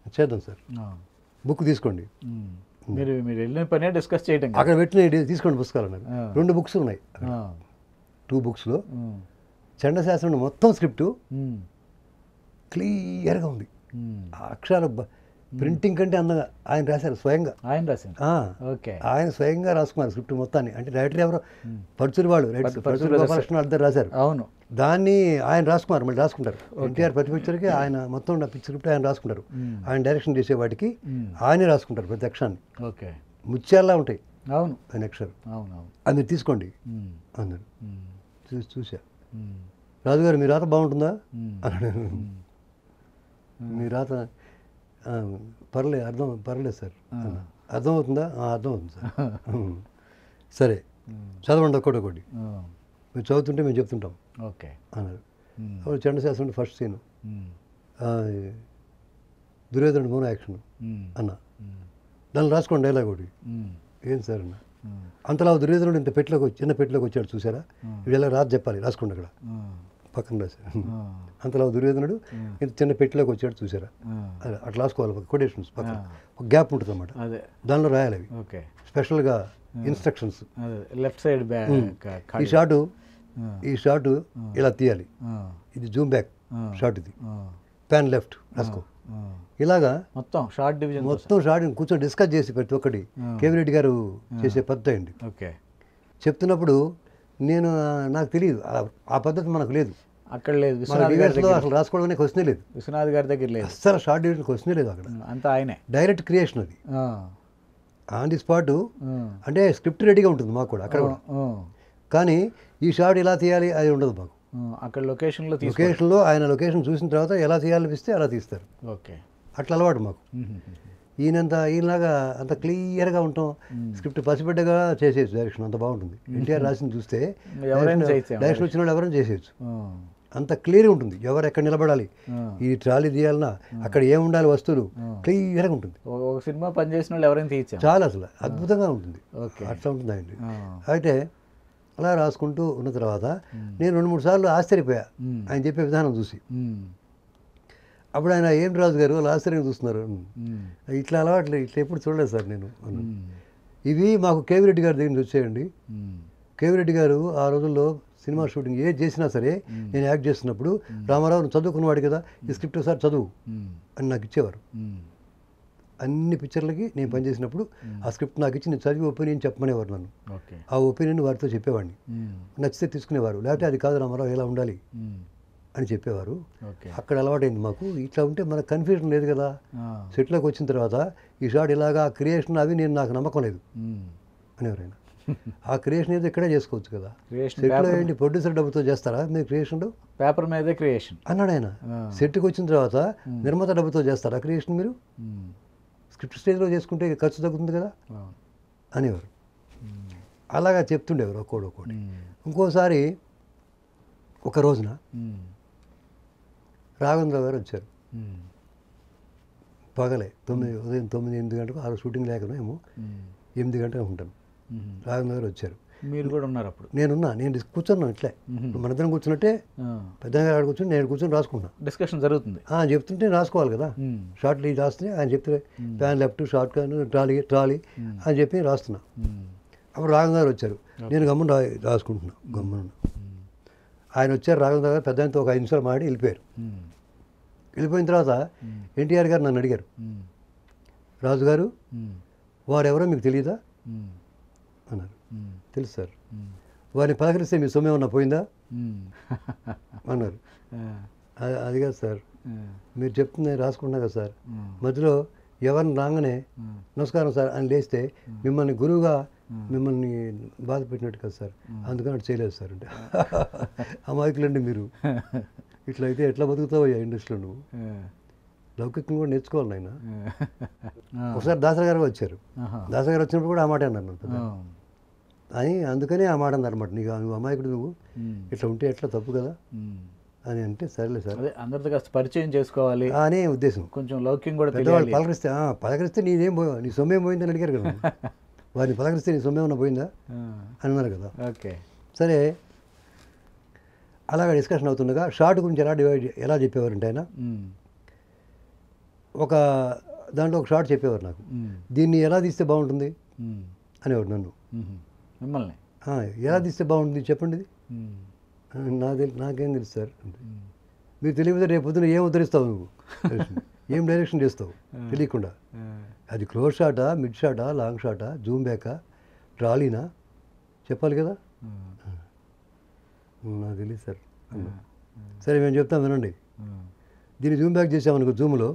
చేద్దాం సార్. బుక్ తీసుకోండి. మీరు మీరు వెళ్ళిన పనే డిస్కస్ కదా. అక్కడ పెట్టిన తీసుకోండి పుస్తకాలు ఆ. రెండు బుక్స్ ఉన్నాయి టూ బుక్స్లో చండశాస్త్రం మొత్తం స్క్రిప్ట్ క్లియర్గా ఉంది. అక్షరాలు ప్రింటింగ్ కంటే అందంగా ఆయన రాశారు స్వయంగా. ఆయన ఆ, ఓకే. ఆయన స్వయంగా రాసుకున్నారు స్క్రిప్ట్ మొత్తాన్ని. అంటే రైటర్ ఎవరో? ఉమ్. పరుచురి వాళ్ళు రాశారు. గోపాలకృష్ణ ఇద్దరు రాశారు. అవును. దాన్ని ఆయన రాసుకున్నారు మళ్ళీ రాసుకుంటారు. ఎన్టీఆర్ ప్రతి పిక్చర్కి ఆయన మొత్తం పిక్చర్ స్క్రిప్ట్ ఆయన రాసుకుంటారు. ఆయన డైరెక్షన్ చేసే వాటికి ఆయనే రాసుకుంటారు ప్రతి అక్షరాన్ని. ఓకే. ముత్యాల్లా ఉంటాయి. అవును. ఆయన అక్షరం. అవును అవును అది తీసుకోండి. అన్నారు. చూసి చూసా రాజుగారు మీ రాత బాగుంటుందా? మీ రాత "ఆ, పర్లేదు అర్థం పర్లేదు సార్. అర్థమవుతుందా? "ఆ, అర్థమవుతుంది సార్. "ఉమ్. సరే చదవండి ఒక్కటి ఒకటి ఆ, మీరు చదువుతుంటే మేము చెప్తుంటాం. ఓకే. అన్నారు. అప్పుడు చండశాస్త్రం ఫస్ట్ సీన్ దుర్యోధనుడు మోనో యాక్షన్ అన్న. దాన్ని రాసుకోండి డైలాగ్ ఒకటి. ఏం సార్ అన్న? అంతలా దుర్యోధనుడు ఇంత పెట్టిలోకి వచ్చి- చిన్న పెట్టిలోకి వచ్చాడు చూసారా? వీడు ఎలా రాజు చెప్పాలి రాసుకోండి అక్కడ. పక్కన రాశారు. అంతలా దుర్యోధనుడు చిన్న పెట్టిలోకి వచ్చాడు చూసారా? అట్లా రాసుకోవాలి కొటేషన్స్ పక్కన. ఒక గ్యాప్ ఉంటుంది అన్నమాట అదే. దానిలో రాయాలి అవి. స్పెషల్గా ఇన్స్ట్రక్షన్స్ లెఫ్ట్ సైడ్ బ్యాక్ ఈ షాటు ఈ షాటు ఇలా తీయాలి. ఇది జూమ్ బ్యాక్ షాట్ ఇది. ప్యాన్ లెఫ్ట్ రాసుకో ఇలాగా మొత్తం షార్ట్ డివిజన్ మొత్తం షాట్ కూర్చొని డిస్కస్ చేసి ప్రతి ఒక్కటి. కేవీ రెడ్డి గారు చేసే పద్ధతి అయింది ఓకే. చెప్తున్నప్పుడు నేను నాకు తెలియదు. ఆ పద్ధతి మనకు లేదు. అక్కడ లేదు. విశ్వనాథ్ గారి డివైస్లో దగ్గర. అసలు రాసుకోవడం అనే క్వశ్చనే లేదు. విశ్వనాథ్ గారి దగ్గర లేదు. అస్సలు షార్ట్ డివిజన్ క్వశ్చనే లేదు అక్కడ. అంతా ఆయనే. డైరెక్ట్ క్రియేషన్ అది. ఆన్ ది స్పాట్ అంటే స్క్రిప్ట్ రెడీగా ఉంటుంది మాకు కూడా అక్కడ కూడా. కానీ ఈ షాట్ ఇలా తీయాలి అది ఉండదు మాకు. అక్కడ లొకేషన్లో లొకేషన్లో ఆయన లొకేషన్ చూసిన తర్వాత ఎలా తీయాలనిపిస్తే అలా తీస్తారు. ఓకే. అట్లా అలవాటు మాకు. ఈయనంత ఈయనలాగా అంత క్లియర్గా ఉంటాం. స్క్రిప్ట్ పసిబిడ్డగా చేసేయచ్చు డైరెక్షన్ అంత బాగుంటుంది. ఎన్టీఆర్ రాసింది చూస్తే. డైరెక్షన్ వచ్చిన వాళ్ళు ఎవరైనా చేసేయచ్చు. అంత క్లియర్గా ఉంటుంది. ఎవరు ఎక్కడ నిలబడాలి. ఈ ట్రాలీ తీయాలన్నా అక్కడ ఏం ఉండాలి వస్తువులు? క్లియర్గా ఉంటుంది. ఒక సినిమా పనిచేసిన వాళ్ళు ఎవరైనా తీయించాం చాలా అసలు అద్భుతంగా ఉంటుంది. ఓకే. అట్లా ఉంటుంది ఆయన అయితే అలా రాసుకుంటూ ఉన్న తర్వాత నేను రెండు మూడు సార్లు ఆశ్చర్యపోయా. ఆయన చెప్పే విధానం చూసి. అప్పుడు ఆయన ఏం రాజు గారు అలా ఆశ్చర్యంగా చూస్తున్నారు. ఇట్లా అలవాట్లు ఇట్లా ఎప్పుడు చూడలేదు సార్ నేను. ఇవి మాకు కేవిరెడ్డి గారి దగ్గర నుంచి వచ్చాయండి. కేవిరెడ్డి గారు ఆ రోజుల్లో సినిమా షూటింగ్ ఏది చేసినా సరే నేను యాక్ట్ చేస్తున్నప్పుడు రామారావు చదువుకున్నవాడు కదా ఈ స్క్రిప్ట్ ఒకసారి చదువు. అని నాకు ఇచ్చేవారు. అన్ని పిక్చర్లకి నేను పనిచేసినప్పుడు ఆ స్క్రిప్ట్ నాకు ఇచ్చి నేను చదివి ఒపీనియన్ చెప్పమనేవారు నన్ను. ఆ ఒపీనియన్ వారితో చెప్పేవాడిని. నచ్చితే తీసుకునేవారు. లేకపోతే అది కాదు రామారావు ఎలా ఉండాలి. అని చెప్పేవారు. అక్కడ అలవాటైంది మాకు. ఇట్లా ఉంటే మనకు కన్ఫ్యూజన్ లేదు కదా. సెట్లోకి వచ్చిన తర్వాత ఈ షాట్ ఇలాగా క్రియేషన్ అవి నేను నాకు నమ్మకం లేదు. అనేవారు ఆయన. ఆ క్రియేషన్ ఏదో ఇక్కడే చేసుకోవచ్చు కదా క్రియేషన్ సెట్లో పేపర్ ఏంటి ప్రొడ్యూసర్ డబ్బుతో చేస్తారా మీరు క్రియేషన్లో పేపర్ మీదే క్రియేషన్ అన్నాడు ఆయన. సెట్కి వచ్చిన తర్వాత నిర్మాత డబ్బుతో చేస్తారా క్రియేషన్ మీరు మ్మ్. స్క్రిప్ట్ స్టేజ్లో చేసుకుంటే ఖర్చు తగ్గుతుంది కదా. అనేవారు మ్మ్. అలాగా చెప్తుండేవారు ఒక్కోడు ఒక్కోటి మ్మ్. ఇంకోసారి ఒక రోజున మ్మ్. రాఘవేంద్ర గారు వచ్చారు మ్మ్. పగలే తొమ్మిది ఉదయం తొమ్మిది ఎనిమిది గంటలకు ఆరు షూటింగ్ లేకనేమో ఉమ్. ఎనిమిది గంటలకు ఉమ్. రాఘవేంద్ర గారు వచ్చారు మీరు కూడా ఉన్నారు అప్పుడు నేనున్నా నేను కూర్చున్నాను ఇట్లే మ్మ్. మన ఇద్దరం కూర్చున్నట్టే పెద్ద గారు ఆడ కూర్చొని నేను కూర్చొని రాసుకున్నా డిస్కషన్ జరుగుతుంది ఆ, చెప్తుంటే రాసుకోవాలి కదా. షార్ట్ ఇది రాస్తే ఆయన చెప్తే ప్యాన్ లెఫ్ట్ షార్ట్ కాన్ ట్రాలీ ట్రాలీ అని చెప్పి రాస్తున్నా. అప్పుడు రాఘవేంద్ర గారు వచ్చారు నేను గమ్మున రా రాసుకుంటున్నా గమ్మున. ఆయన వచ్చారు రాఘవేంద్ర గారు పెద్ద ఒక ఐదు నిమిషాలు మాడి వెళ్ళిపోయారు. వెళ్ళిపోయిన తర్వాత. ఎన్టీఆర్ గారు నన్ను అడిగారు ఉమ్. రాజు గారు ఉమ్. వారెవరో మీకు తెలియదా. తెలుసు సార్. వారిని పలకరిస్తే మీ సొమ్ము ఏమన్నా పోయిందా. అన్నారు. "అది- కాదు సార్. మీరు చెప్తుంది రాసుకున్నా కదా సార్. మధ్యలో ఎవరిని రాగానే. నమస్కారం సార్ అని లేస్తే మిమ్మల్ని గురువుగా మిమ్మల్ని బాధ పెట్టినట్టు కదా సార్ అందుకని అటు చేయలేదు సార్ అంటే అమాయకులండి మీరు ఇట్లా అయితే ఎట్లా బతుకుతావు ఇండస్ట్రీలో నువ్వు ఆ. లౌకికం కూడా నేర్చుకోవాలి నాయన. ఒకసారి దాసరి గారు వచ్చారు. దాసరి గారు వచ్చినప్పుడు కూడా ఆ మాట అన్నారు. అని అందుకనే ఆ మాట అన్నారన్నమాట. నీకు నువ్వు అమాయకుడు నువ్వు. ఇట్లా ఉంటే ఎట్లా తప్పు కదా. అని అంటే సరేలే సార్. అదే అందరితో కాస్త పరిచయం చేసుకోవాలి. అనే ఉద్దేశం. కొంచెం లౌక్యం కూడా పెద్దవాళ్ళు పలకరిస్తే "ఆ, పలకరిస్తే నీదేం పో నీ సొమ్మేం పోయిందని అడిగారు కదా. వారిని పలకరిస్తే నీ సొమ్మేమన్నా పోయిందా. అని అన్నారు కదా. ఓకే. సరే. అలాగా డిస్కషన్ అవుతుండగా షార్ట్ గురించి ఎలా డివైడ్ ఎలా చెప్పేవారంటే ఆయన? ఉమ్. ఒక దాంట్లో ఒక షార్ట్ చెప్పేవారు నాకు. దీన్ని ఎలా తీస్తే బాగుంటుంది. అనేవాడు నన్ను. మిమ్మల్ని "ఆ, ఎలా తీస్తే బాగుంటుంది చెప్పండి నా తెలి నాకేం తెలుసు సార్. మీరు తెలియదు రేపు పొద్దున ఏం ఉద్ధరిస్తావు నువ్వు. ఏం డైరెక్షన్ చేస్తావు తెలియకుండా. అది క్లోజ్ షాటా మిడ్ షాటా లాంగ్ షాటా జూమ్ బ్యాకా ట్రాలీనా చెప్పాలి కదా ఆ. "ఉమ్, నాకు తెలియదు సార్. సరే మేము చెప్తాం వినండి. దీన్ని జూమ్ బ్యాక్ చేసామనుకో జూమ్లో.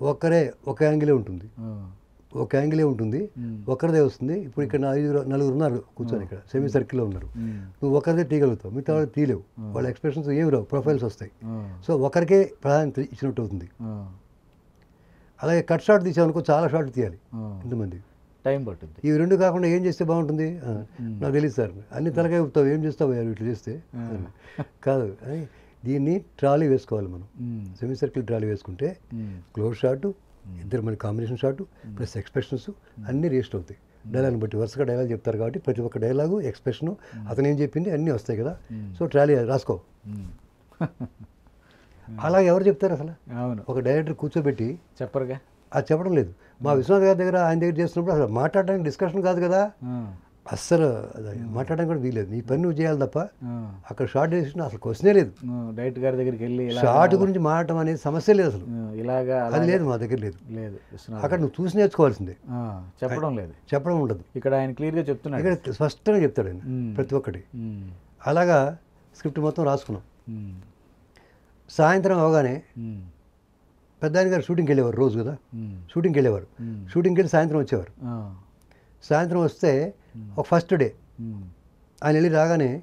ఒక్కరే ఒక యాంగిలే ఉంటుంది. ఒక యాంగిలే ఉంటుంది. ఉమ్. ఒక్కరిదే వస్తుంది. ఇప్పుడు ఇక్కడ ఐదుగురు నలుగురు ఉన్నారు కూర్చొని ఇక్కడ సెమీ సర్కిల్లో ఉన్నారు. నువ్వు ఒక్కరిదే తీయగలుగుతావు మిగతా వాళ్ళు తీయలేవు వాళ్ళ ఎక్స్ప్రెషన్స్ ఏమి రావు ప్రొఫైల్స్ వస్తాయి. సో ఒకరికే ప్రాధాన్యత ఇచ్చినట్టు అవుతుంది. అలాగే కట్ షాట్ తీసామనుకో చాలా షాట్ తీయాలి. ఇంతమంది. టైం పట్టుద్ది ఇవి రెండు కాకుండా ఏం చేస్తే బాగుంటుంది? నాకు తెలియదు సార్. అన్ని తలకాయ ఊపుతావు ఏం చేస్తావు ఇట్లా చేస్తే? కాదు దీన్ని ట్రాలీ వేసుకోవాలి మనం. సెమీ సర్కిల్ ట్రాలీ వేసుకుంటే. క్లోజ్ షాట్ ఇద్దరు మన కాంబినేషన్ షాట్ ప్లస్ ఎక్స్ప్రెషన్స్ అన్నీ రిజిస్టర్ అవుతాయి. డైలాగ్ని బట్టి వరుసగా డైలాగ్ చెప్తారు కాబట్టి ప్రతి ఒక్క డైలాగు ఎక్స్ప్రెషను అతను ఏం చెప్పింది అన్నీ వస్తాయి కదా. సో ట్రాలీ రాసుకో. అలా ఎవరు చెప్తారు అసలు? అవును. ఒక డైరెక్టర్ కూర్చోబెట్టి చెప్పరుగా. అది చెప్పడం లేదు. మా విశ్వనాథ్ గారి దగ్గర ఆయన దగ్గర చేస్తున్నప్పుడు అసలు మాట్లాడడానికి డిస్కషన్ కాదు కదా. అస్సలు అది మాట్లాడడానికి కూడా వీలేదు నీ పని నువ్వు చేయాలి తప్ప. అక్కడ షార్ట్ చేసిన అసలు క్వశ్చనే లేదు ఆ. డైరెక్టర్ గారి దగ్గరికి వెళ్ళి షార్ట్ గురించి మాట్లాడటం అనేది సమస్య లేదు అసలు ఇలాగా అది. లేదు మా దగ్గర లేదు లేదు అక్కడ నువ్వు చూసి నేర్చుకోవాల్సిందే చెప్పడం లేదు చెప్పడం ఉండదు ఇక్కడ ఆయన క్లియర్గా చెప్తున్నాడు ఇక్కడ స్పష్టంగా చెప్తాడు ఆయన. ప్రతి ఒక్కటి. అలాగా స్క్రిప్ట్ మొత్తం రాసుకున్నాం. సాయంత్రం అవగానే ఉమ్. పెద్ద ఆయన గారు షూటింగ్కి వెళ్ళేవారు రోజు కదా. షూటింగ్కి వెళ్ళేవారు. షూటింగ్కి వెళ్ళి సాయంత్రం వచ్చేవారు. సాయంత్రం వస్తే ఒక ఫస్ట్ డే ఉమ్. ఆయన వెళ్ళి రాగానే.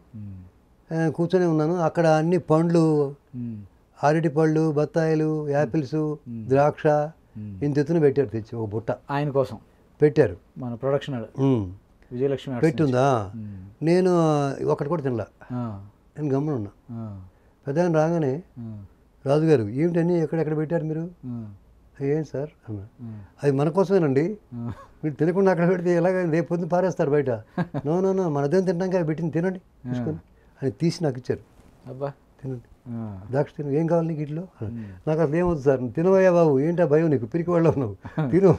ఆ, కూర్చొని ఉన్నాను అక్కడ అన్ని పండ్లు. అరటి పళ్ళు బత్తాయిలు యాపిల్స్ ద్రాక్ష. ఇంత ఎత్తున పెట్టారు తెచ్చి ఒక బుట్ట ఆయన కోసం పెట్టారు మన ప్రొడక్షన్. విజయలక్ష్మి పెట్టుందా. నేను ఒకటి కూడా తినలా. నేను గమ్మున ఉన్నా. పెద్ద రాగానే. రాజుగారు ఏమిటని ఎక్కడెక్కడ పెట్టారు మీరు. ఏం సార్. అది మన కోసమేనండి. మీరు తినకుండా అక్కడ పెడితే ఎలాగ రేపు పొద్దున్న పారేస్తారు బయట. నో నో నో మన తింటాం కదా పెట్టింది తినండి తీసుకొని. అని తీసి నాకు ఇచ్చారు. అబ్బా. తినండి. ద్రాక్ష తిను ఏం కావాలి నీకు ఇట్లో? నాకు అసలు ఏమవుతుంది సార్ తినవయ్యా బాబు ఏంటా భయం నీకు? పిరికి వాళ్ళు ఉన్నావు. తిను.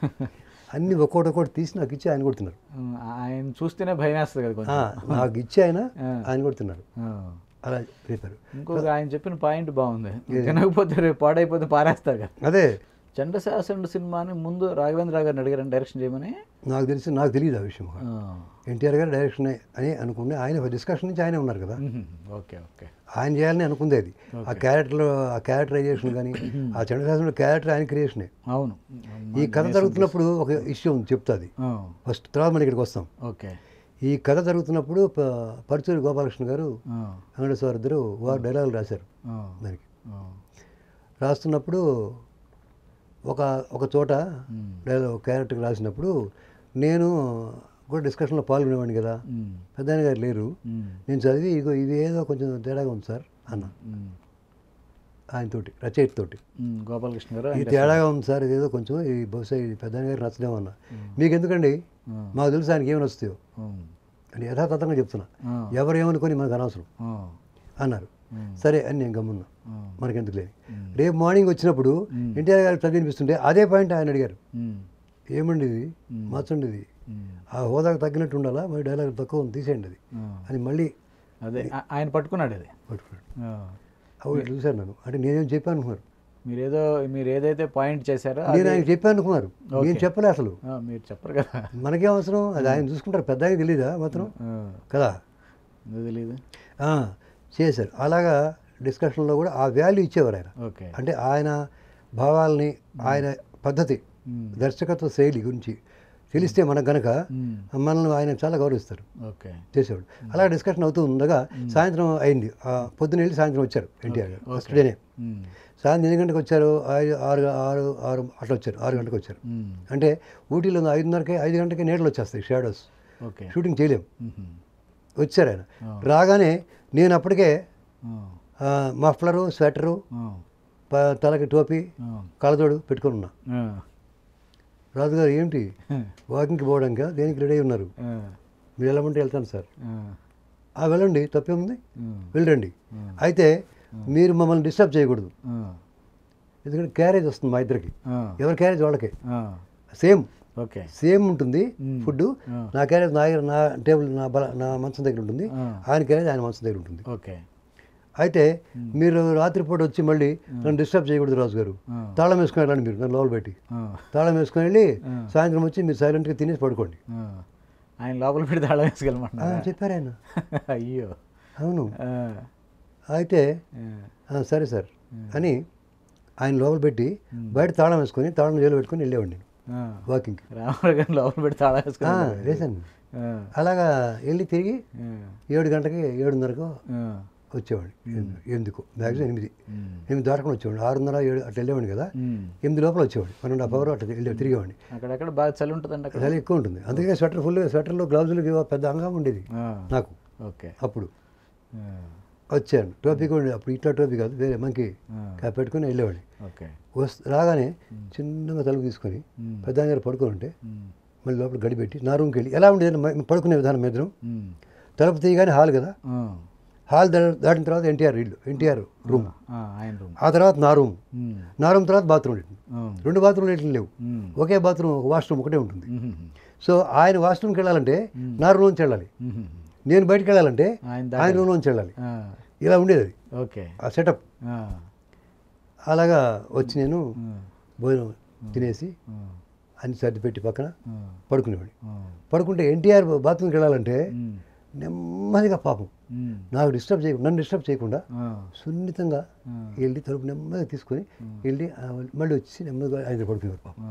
అన్ని ఒక్కోటి ఒక్కోటి తీసి నాకు ఇచ్చి ఆయన కూడా తిన్నారు. ఉమ్, ఆయన చూస్తేనే భయం వేస్తుంది కదా నాకు ఇచ్చి ఆయన. ఆయన కూడా తిన్నారు. ఆ. అలా చెప్పారు. ఇంకొక ఆయన చెప్పిన పాయింట్ బాగుంది. తినకపోతే రేపు పాడైపోతే పారేస్తారు కదా. అదే. చండశాసనుడు సినిమాని ముందు రాఘవేంద్ర గారిని అడిగారని డైరెక్షన్ చేయమని? నాకు తెలిసి నాకు తెలియదు ఆ విషయం. ఎన్టీఆర్ గారు డైరెక్షన్ అని అనుకునే ఆయన డిస్కషన్ నుంచి ఆయనే ఉన్నారు కదా. Okay okay. ఆయన చేయాలని అనుకుంది అది. ఆ క్యారెక్టర్ ఆ క్యారెక్టరైజేషన్ కానీ ఆ చంద్రశాసనుడు క్యారెక్టర్ ఆయన క్రియేషనే అవును. ఈ కథ జరుగుతున్నప్పుడు ఒక ఇష్యూ ఉంది చెప్తాది. ఫస్ట్ తర్వాత మనం ఇక్కడికి వస్తాం. ఓకే. ఈ కథ జరుగుతున్నప్పుడు పరుచూరి గోపాలకృష్ణ గారు. వెంకటేశ్వర ఇద్దరు వారు డైలాగులు రాశారు. దానికి. రాస్తున్నప్పుడు ఒక ఒక చోట. డైలాగ్ క్యారెక్టర్కి రాసినప్పుడు నేను కూడా డిస్కషన్లో పాల్గొనేవాడిని కదా. పెద్దాయన గారు లేరు. నేను చదివి ఇగో ఇది ఏదో కొంచెం తేడాగా ఉంది సార్ అన్న. ఆయనతోటి రచయితతోటి గోపాలకృష్ణ గారు ఈ తేడాగా ఉంది సార్ ఇదేదో కొంచెం ఈ బహుశా ఇది పెద్ద గారికి నచ్చదేమో అన్న మీకు ఎందుకండి మాకు తెలుసు ఆయనకి ఏమి నచ్చుతాయో ఉమ్, అని యథాతథంగా చెప్తున్నా. ఎవరు ఏమనుకొని మనకు అనవసరం. అన్నారు. సరే అని నేను గమ్మున్నా. మనకెందుకు లేదు ఉమ్, రేపు మార్నింగ్ వచ్చినప్పుడు. ఎన్టీఆర్ గారికి చదివినిపిస్తుంటే అదే పాయింట్ ఆయన అడిగారు. ఏమండి ఇది. మార్చండి ఇది ఆ హోదాకు తగ్గినట్టు ఉండాలా? మరి డైలాగ్ తక్కువ ఉంది తీసేయండి అది. అని మళ్ళీ అదే ఆయన పట్టుకున్నాడు అది. పట్టుకున్నాడు. అప్పుడు చూశారు నన్ను అంటే నేనేం చెప్పాను అనుకున్నారు. మీరేదో మీరు ఏదైదో పాయింట్ చేశారో నేను ఆయన చెప్పాను అనుకున్నారు. నేను చెప్పలే అసలు. మీరు చెప్పరు కదా. మనకేం అవసరం అది ఆయన చూసుకుంటారు. పెద్ద ఆయన తెలీదా మాత్రం? కదా? తెలీదు? చేశారు. అలాగా డిస్కషన్లో కూడా ఆ వాల్యూ ఇచ్చేవారు ఆయన. అంటే ఆయన భావాల్ని ఆయన పద్ధతి దర్శకత్వ శైలి గురించి తెలిస్తే మనకు గనక ఉమ్, మనల్ని ఆయన చాలా గౌరవిస్తారు. ఓకే. చేసేవాడు. అలా డిస్కషన్ అవుతూ ఉండగా సాయంత్రం అయింది. ఆ, పొద్దున్న వెళ్ళి సాయంత్రం వచ్చారు ఎన్టీఆర్ గారు. ఫస్ట్ డేనే సాయంత్రం ఎన్ని గంటలకు వచ్చారు? ఐదు ఆరు ఆరు ఆరు అట్లా వచ్చారు. ఆరు గంటలకు వచ్చారు. అంటే ఊటీలో ఐదున్నరకే ఐదు గంటకే నీడలు వచ్చేస్తాయి షాడోస్. షూటింగ్ చేయలేం. ఉహుం, వచ్చారు ఆయన. రాగానే నేను అప్పటికే మఫ్లరు స్వెటరు తలకి టోపీ ఆ, కళ్ళజోడు పెట్టుకుని ఉన్నా. రాజుగారు ఏంటి? వాకింగ్కి పోవడానికా? దేనికి రెడీ ఉన్నారు? మీరు వెళ్ళమంటే వెళ్తాను సార్. ఆ, వెళ్ళండి తప్పేముంది? వెళ్ళండి అయితే మీరు మమ్మల్ని డిస్టర్బ్ చేయకూడదు. ఎందుకంటే క్యారేజ్ వస్తుంది మా ఇద్దరికి. ఎవరి క్యారేజ్ వాళ్ళకే. సేమ్. ఓకే. సేమ్ ఉంటుంది. ఫుడ్. నా క్యారేజ్ నా దగ్గర నా టేబుల్ నా బల నా మంచం దగ్గర ఉంటుంది. ఆయన క్యారేజ్ ఆయన మంచం దగ్గర ఉంటుంది. ఓకే. అయితే మీరు రాత్రిపూట వచ్చి మళ్ళీ నన్ను డిస్టర్బ్ చేయకూడదు రాజు గారు తాళం వేసుకుని వెళ్ళండి మీరు నన్ను లోపల పెట్టి తాళం వేసుకుని వెళ్ళి. సాయంత్రం వచ్చి మీరు సైలెంట్గా తినేసి పడుకోండి. ఆయన లోపల పెడితే తాళం వేసుకెళ్ళమంటున్నారా చెప్పారు ఆయన అయ్యో. అవును. అయితే ఆ, "ఆ, సరే సార్ అని ఆయన లోపల పెట్టి బయట తాళం వేసుకొని తాళం జైలు పెట్టుకొని వెళ్ళేవాడిని. వాకింగ్కి. రామారావు లోపల పెడితే తాళం ఆ, వేసుకెళ్ళి వేశాను అలాగా వెళ్ళి తిరిగి ఏడు గంటకి ఏడున్నరకు వచ్చేవాడిని ఎందుకు? మ్యాక్సిమం ఎనిమిది. ఎనిమిది దాటకుండా వచ్చేవాడిని ఆరున్నర ఏడు అట్లా వెళ్ళేవాడిని కదా? ఎనిమిది లోపల వచ్చేవాడిని వన్ అండ్ హాఫ్ అవర్ అట్లా వెళ్ళి తిరిగేవాడిని. అక్కడక్కడ బాగా చలి ఉంటుందండి చాలా ఎక్కువ ఉంటుంది. అందుకే స్వెటర్ ఫుల్ స్వెటర్లో గ్లౌజులు పెద్ద అంగం ఉండేది నాకు. ఓకే. అప్పుడు. వచ్చాను. టోపీ కూడా ఉండేది. అప్పుడు ఇట్లా టోపీ కాదు వేరే మంకి పెట్టుకొని వెళ్ళేవాడిని. ఓకే. వస్ రాగానే చిన్నగా తలుపు తీసుకొని పెద్ద గారు పడుకొని ఉంటే మళ్ళీ లోపల గడిపెట్టి నా రూమ్కి వెళ్ళి ఎలా ఉండేది పడుకునే విధానం ఉమ్, తలుపు తీయగానే హాల్ కదా? హాల్ దాటిన తర్వాత ఎన్టీఆర్ ఇల్లు ఎన్టీఆర్ రూమ్ ఆ, తర్వాత నా రూమ్ నా రూమ్ తర్వాత బాత్రూమ్ లెట్రిన్ రెండు బాత్రూమ్ లెట్రిన్ లేవు. ఒకే బాత్రూమ్ వాష్రూమ్ ఒకటే ఉంటుంది. సో ఆయన వాష్రూమ్కి వెళ్ళాలంటే నా రూమ్ నుంచి వెళ్ళాలి. నేను బయటికి వెళ్ళాలంటే ఆయన రూమ్ నుంచి వెళ్ళాలి. ఇలా ఉండేది అది. ఓకే. ఆ సెటప్ అలాగా వచ్చి నేను భోజనం తినేసి అన్ని సర్ది పెట్టి పక్కన పడుకునేవాడిని. పడుకుంటే ఎన్టీఆర్ బాత్రూమ్కి వెళ్ళాలంటే నెమ్మదిగా పాపం. నాకు డిస్టర్బ్ చేయకుండా నన్ను డిస్టర్బ్ చేయకుండా సున్నితంగా వెళ్ళి తలుపు నెమ్మదిగా తీసుకొని వెళ్ళి మళ్ళీ వచ్చి నెమ్మదిగా ఆయన పడుకునేవారు పాపం.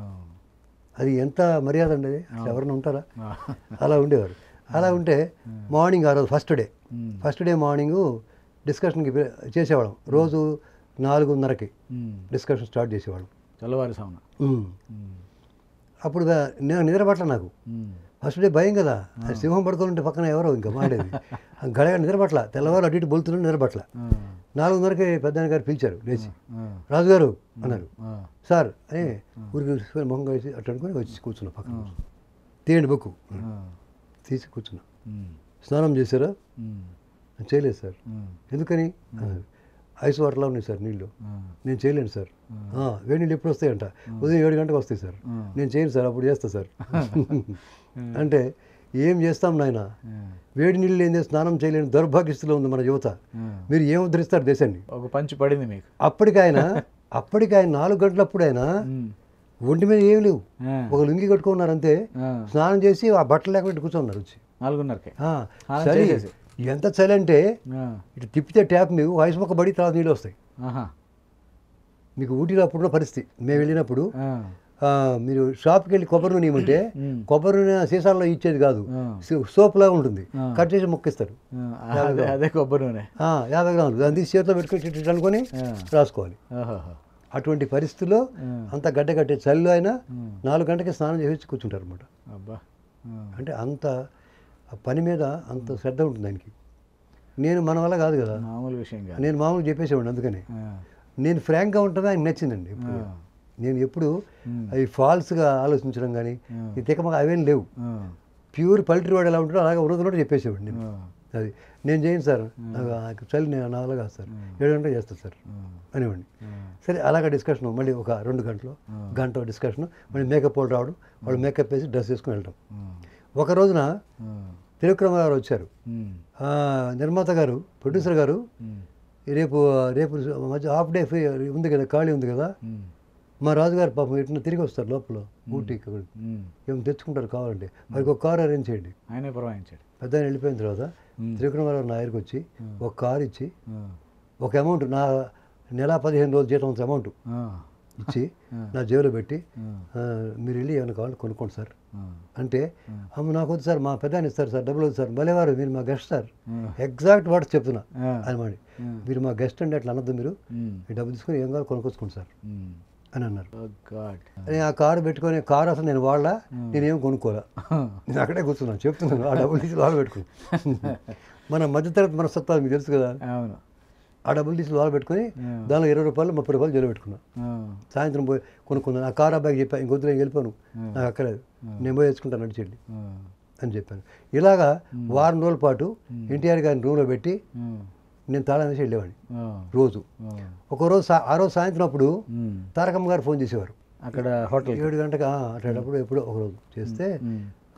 అది ఎంత మర్యాద అండి అసలు ఎవరైనా ఉంటారా? అలా ఉండేవారు. అలా ఉంటే మార్నింగ్ ఆ రోజు first day first day morning డిస్కషన్కి చేసేవాళ్ళం. రోజు నాలుగున్నరకి డిస్కషన్ స్టార్ట్ చేసేవాళ్ళం. తెల్లవారుసామున అప్పుడు నేను నిద్రపట్ల నాకు. ఫస్ట్ డే భయం కదా. సింహం పడుకొని ఉంటే పక్కన ఎవరో ఇంకా మాడేది గడగ నిద్రపట్ల తెల్లవారు అటు ఇటు బొలుతున్నాడు నిద్రపట్ల నాలుగున్నరకి పెద్ద గారు పిలిచారు లేచి. రాజుగారు అన్నారు. సార్ అని ఊరికి మొహం కలిసి అనుకొని వచ్చి కూర్చున్నా పక్కన తీయండి బుక్కు. ఆ, తీసి కూర్చున్నా. స్నానం చేశారా? చేయలేదు సార్. ఎందుకని? అన్నారు. ఐస్ వాటర్లా ఉన్నాయి సార్ నీళ్ళు నేను చేయలేను సార్. "ఆ, వేడి నీళ్ళు ఎప్పుడు వస్తాయంట? ఉదయం ఏడు గంటలకు వస్తాయి సార్. నేను చేయను సార్ అప్పుడు చేస్తా సార్. అంటే ఏం చేస్తాం నాయన? వేడి నీళ్ళు ఏంది స్నానం చేయలేని దౌర్భాగ్యస్థితిలో ఉంది మన యువత. మీరు ఏం ఉద్ధరిస్తారు దేశాన్ని? ఒక పంచి పడింది మీకు. అప్పటికి ఆయన అప్పటికి ఆయన నాలుగు గంటలప్పుడు ఆయన ఒంటి మీద ఏం లేవు. ఒక లుంగి కట్టుకున్నారు అంతే. స్నానం చేసి ఆ బట్టలు లేకుండా కూర్చున్నారు వచ్చి. నాలుగున్నరకే. చేసేసి. ఎంత చలి అంటే ఇటు తిప్పితే ట్యాప్ మీకు వయసు మొక్క బడి తర్వాత నీళ్ళు వస్తాయి. మీకు ఊటీలో అప్పుడున్న పరిస్థితి. మేము వెళ్ళినప్పుడు మీరు షాప్కి వెళ్ళి కొబ్బరి నూనె ఇవ్వమంటే ఉమ్, కొబ్బరి నూనె సీసాల్లో ఇచ్చేది కాదు. సోప్ లాగా ఉంటుంది. కట్ చేసి మొక్కిస్తారు. అదే కొబ్బరి నూనె. యాభై గ్రాములు. దాన్ని తీసి చేతిలో పెట్టుకొని అనుకొని రాసుకోవాలి. అటువంటి పరిస్థితుల్లో అంత గడ్డ కట్టే చలిలో అయినా నాలుగు గంటకి స్నానం చేసి కూర్చుంటారు అనమాట అంటే అంత ఆ పని మీద అంత శ్రద్ధ ఉంటుంది ఆయనకి నేను మన వల్ల కాదు కదా మామూలు విషయం కాదు నేను మామూలుగా చెప్పేసేవాడిని అందుకని నేను ఫ్రాంక్గా ఉంటాను ఆయనకు నచ్చిందండి. నేను ఎప్పుడు. అవి ఫాల్స్గా ఆలోచించడం కానీ. ఈ తికమక అవేం లేవు. ప్యూర్ పల్టరీ వాడు ఎలా ఉంటాడో అలాగే ఉన్నది చెప్పేసేవాడు నేను. అది నేను చేయను సార్ నాకు చలి నేను నా వల్ల కాదు సార్ ఏడు గంటలు చేస్తాను సార్ ఆ. సరే అలాగ డిస్కషన్ మళ్ళీ ఒక రెండు గంటలు. గంట డిస్కషన్ మళ్ళీ మేకప్ వాళ్ళు రావడం వాళ్ళు మేకప్ వేసి డ్రెస్ వేసుకుని వెళ్ళడం. ఒక రోజున. త్రివిక్రమ గారు వచ్చారు నిర్మాత గారు ప్రొడ్యూసర్ గారు. రేపు రేపు మధ్య హాఫ్ డే ఫ్రీ ఉంది కదా ఖాళీ ఉంది కదా. మా రాజుగారు పాపం ఎట్లా తిరిగి వస్తారు లోపల ఊటీకి ఉమ్. ఏం తెచ్చుకుంటారు కావాలంటే వారికి ఒక కారు అరేంజ్ చేయండి ఆయనే పురమాయించాడు పెద్ద వెళ్ళిపోయిన తర్వాత. త్రివిక్రమరావు నా దగ్గరికి వచ్చి. ఒక కారు ఇచ్చి. ఒక అమౌంట్ నా నెల పదిహేను రోజులు జీతం అమౌంట్. ఇచ్చి. నా జేబులో పెట్టి మీరు వెళ్ళి ఏమైనా కావాలి కొనుక్కోండి సార్. అంటే అమ్మ నాకు వద్దు సార్ మా పెద్ద ఇస్తారు సార్ డబ్బులు వద్దు సార్ భలేవారు మీరు మా గెస్ట్ సార్. ఎగ్జాక్ట్ వర్డ్స్ చెప్తున్నా. అనమాట. మీరు మా గెస్ట్ అండి అట్లా అనొద్దు మీరు. డబ్బులు తీసుకొని ఏం కావాలి కొనుక్కొచ్చుకోండి సార్. అని అన్నారు. నేను ఆ కారు పెట్టుకొని కారు అసలు నేను వాళ్ళ నేనేం కొనుక్కోలే? నేను అక్కడే కూర్చున్నాను చెప్తున్నాను ఆ డబ్బులు తీసి వాళ్ళు పెట్టుకుని మన మధ్యతరగతి మనస్తత్వాలు మీకు తెలుసు కదా? ఆ డబ్బులు తీసి వాళ్ళు పెట్టుకొని. దానిలో ఇరవై రూపాయలు ముప్పై రూపాయలు జైలు పెట్టుకున్నా. ఆ. సాయంత్రం పోయి కొనుక్కున్నాను ఆ కారు అబ్బాయికి చెప్పాను ఇంకొద్దు నేను వెళ్ళిపోను. నాకు అక్కర్లేదు. నేను పోయి తెచ్చుకుంటాను నడిచేయండి. అని చెప్పాను. ఇలాగా వారం రోజుల పాటు ఎన్టీఆర్ గారిని రూమ్లో పెట్టి. నేను తాళం వేసి వెళ్ళేవాడిని. రోజు. ఒకరోజు ఆ రోజు సాయంత్రం అప్పుడు. తారకమ్మ గారు ఫోన్ చేసేవారు. అక్కడ హోటల్ ఏడు గంటకు అట్లాంటప్పుడు ఎప్పుడో ఒకరోజు చేస్తే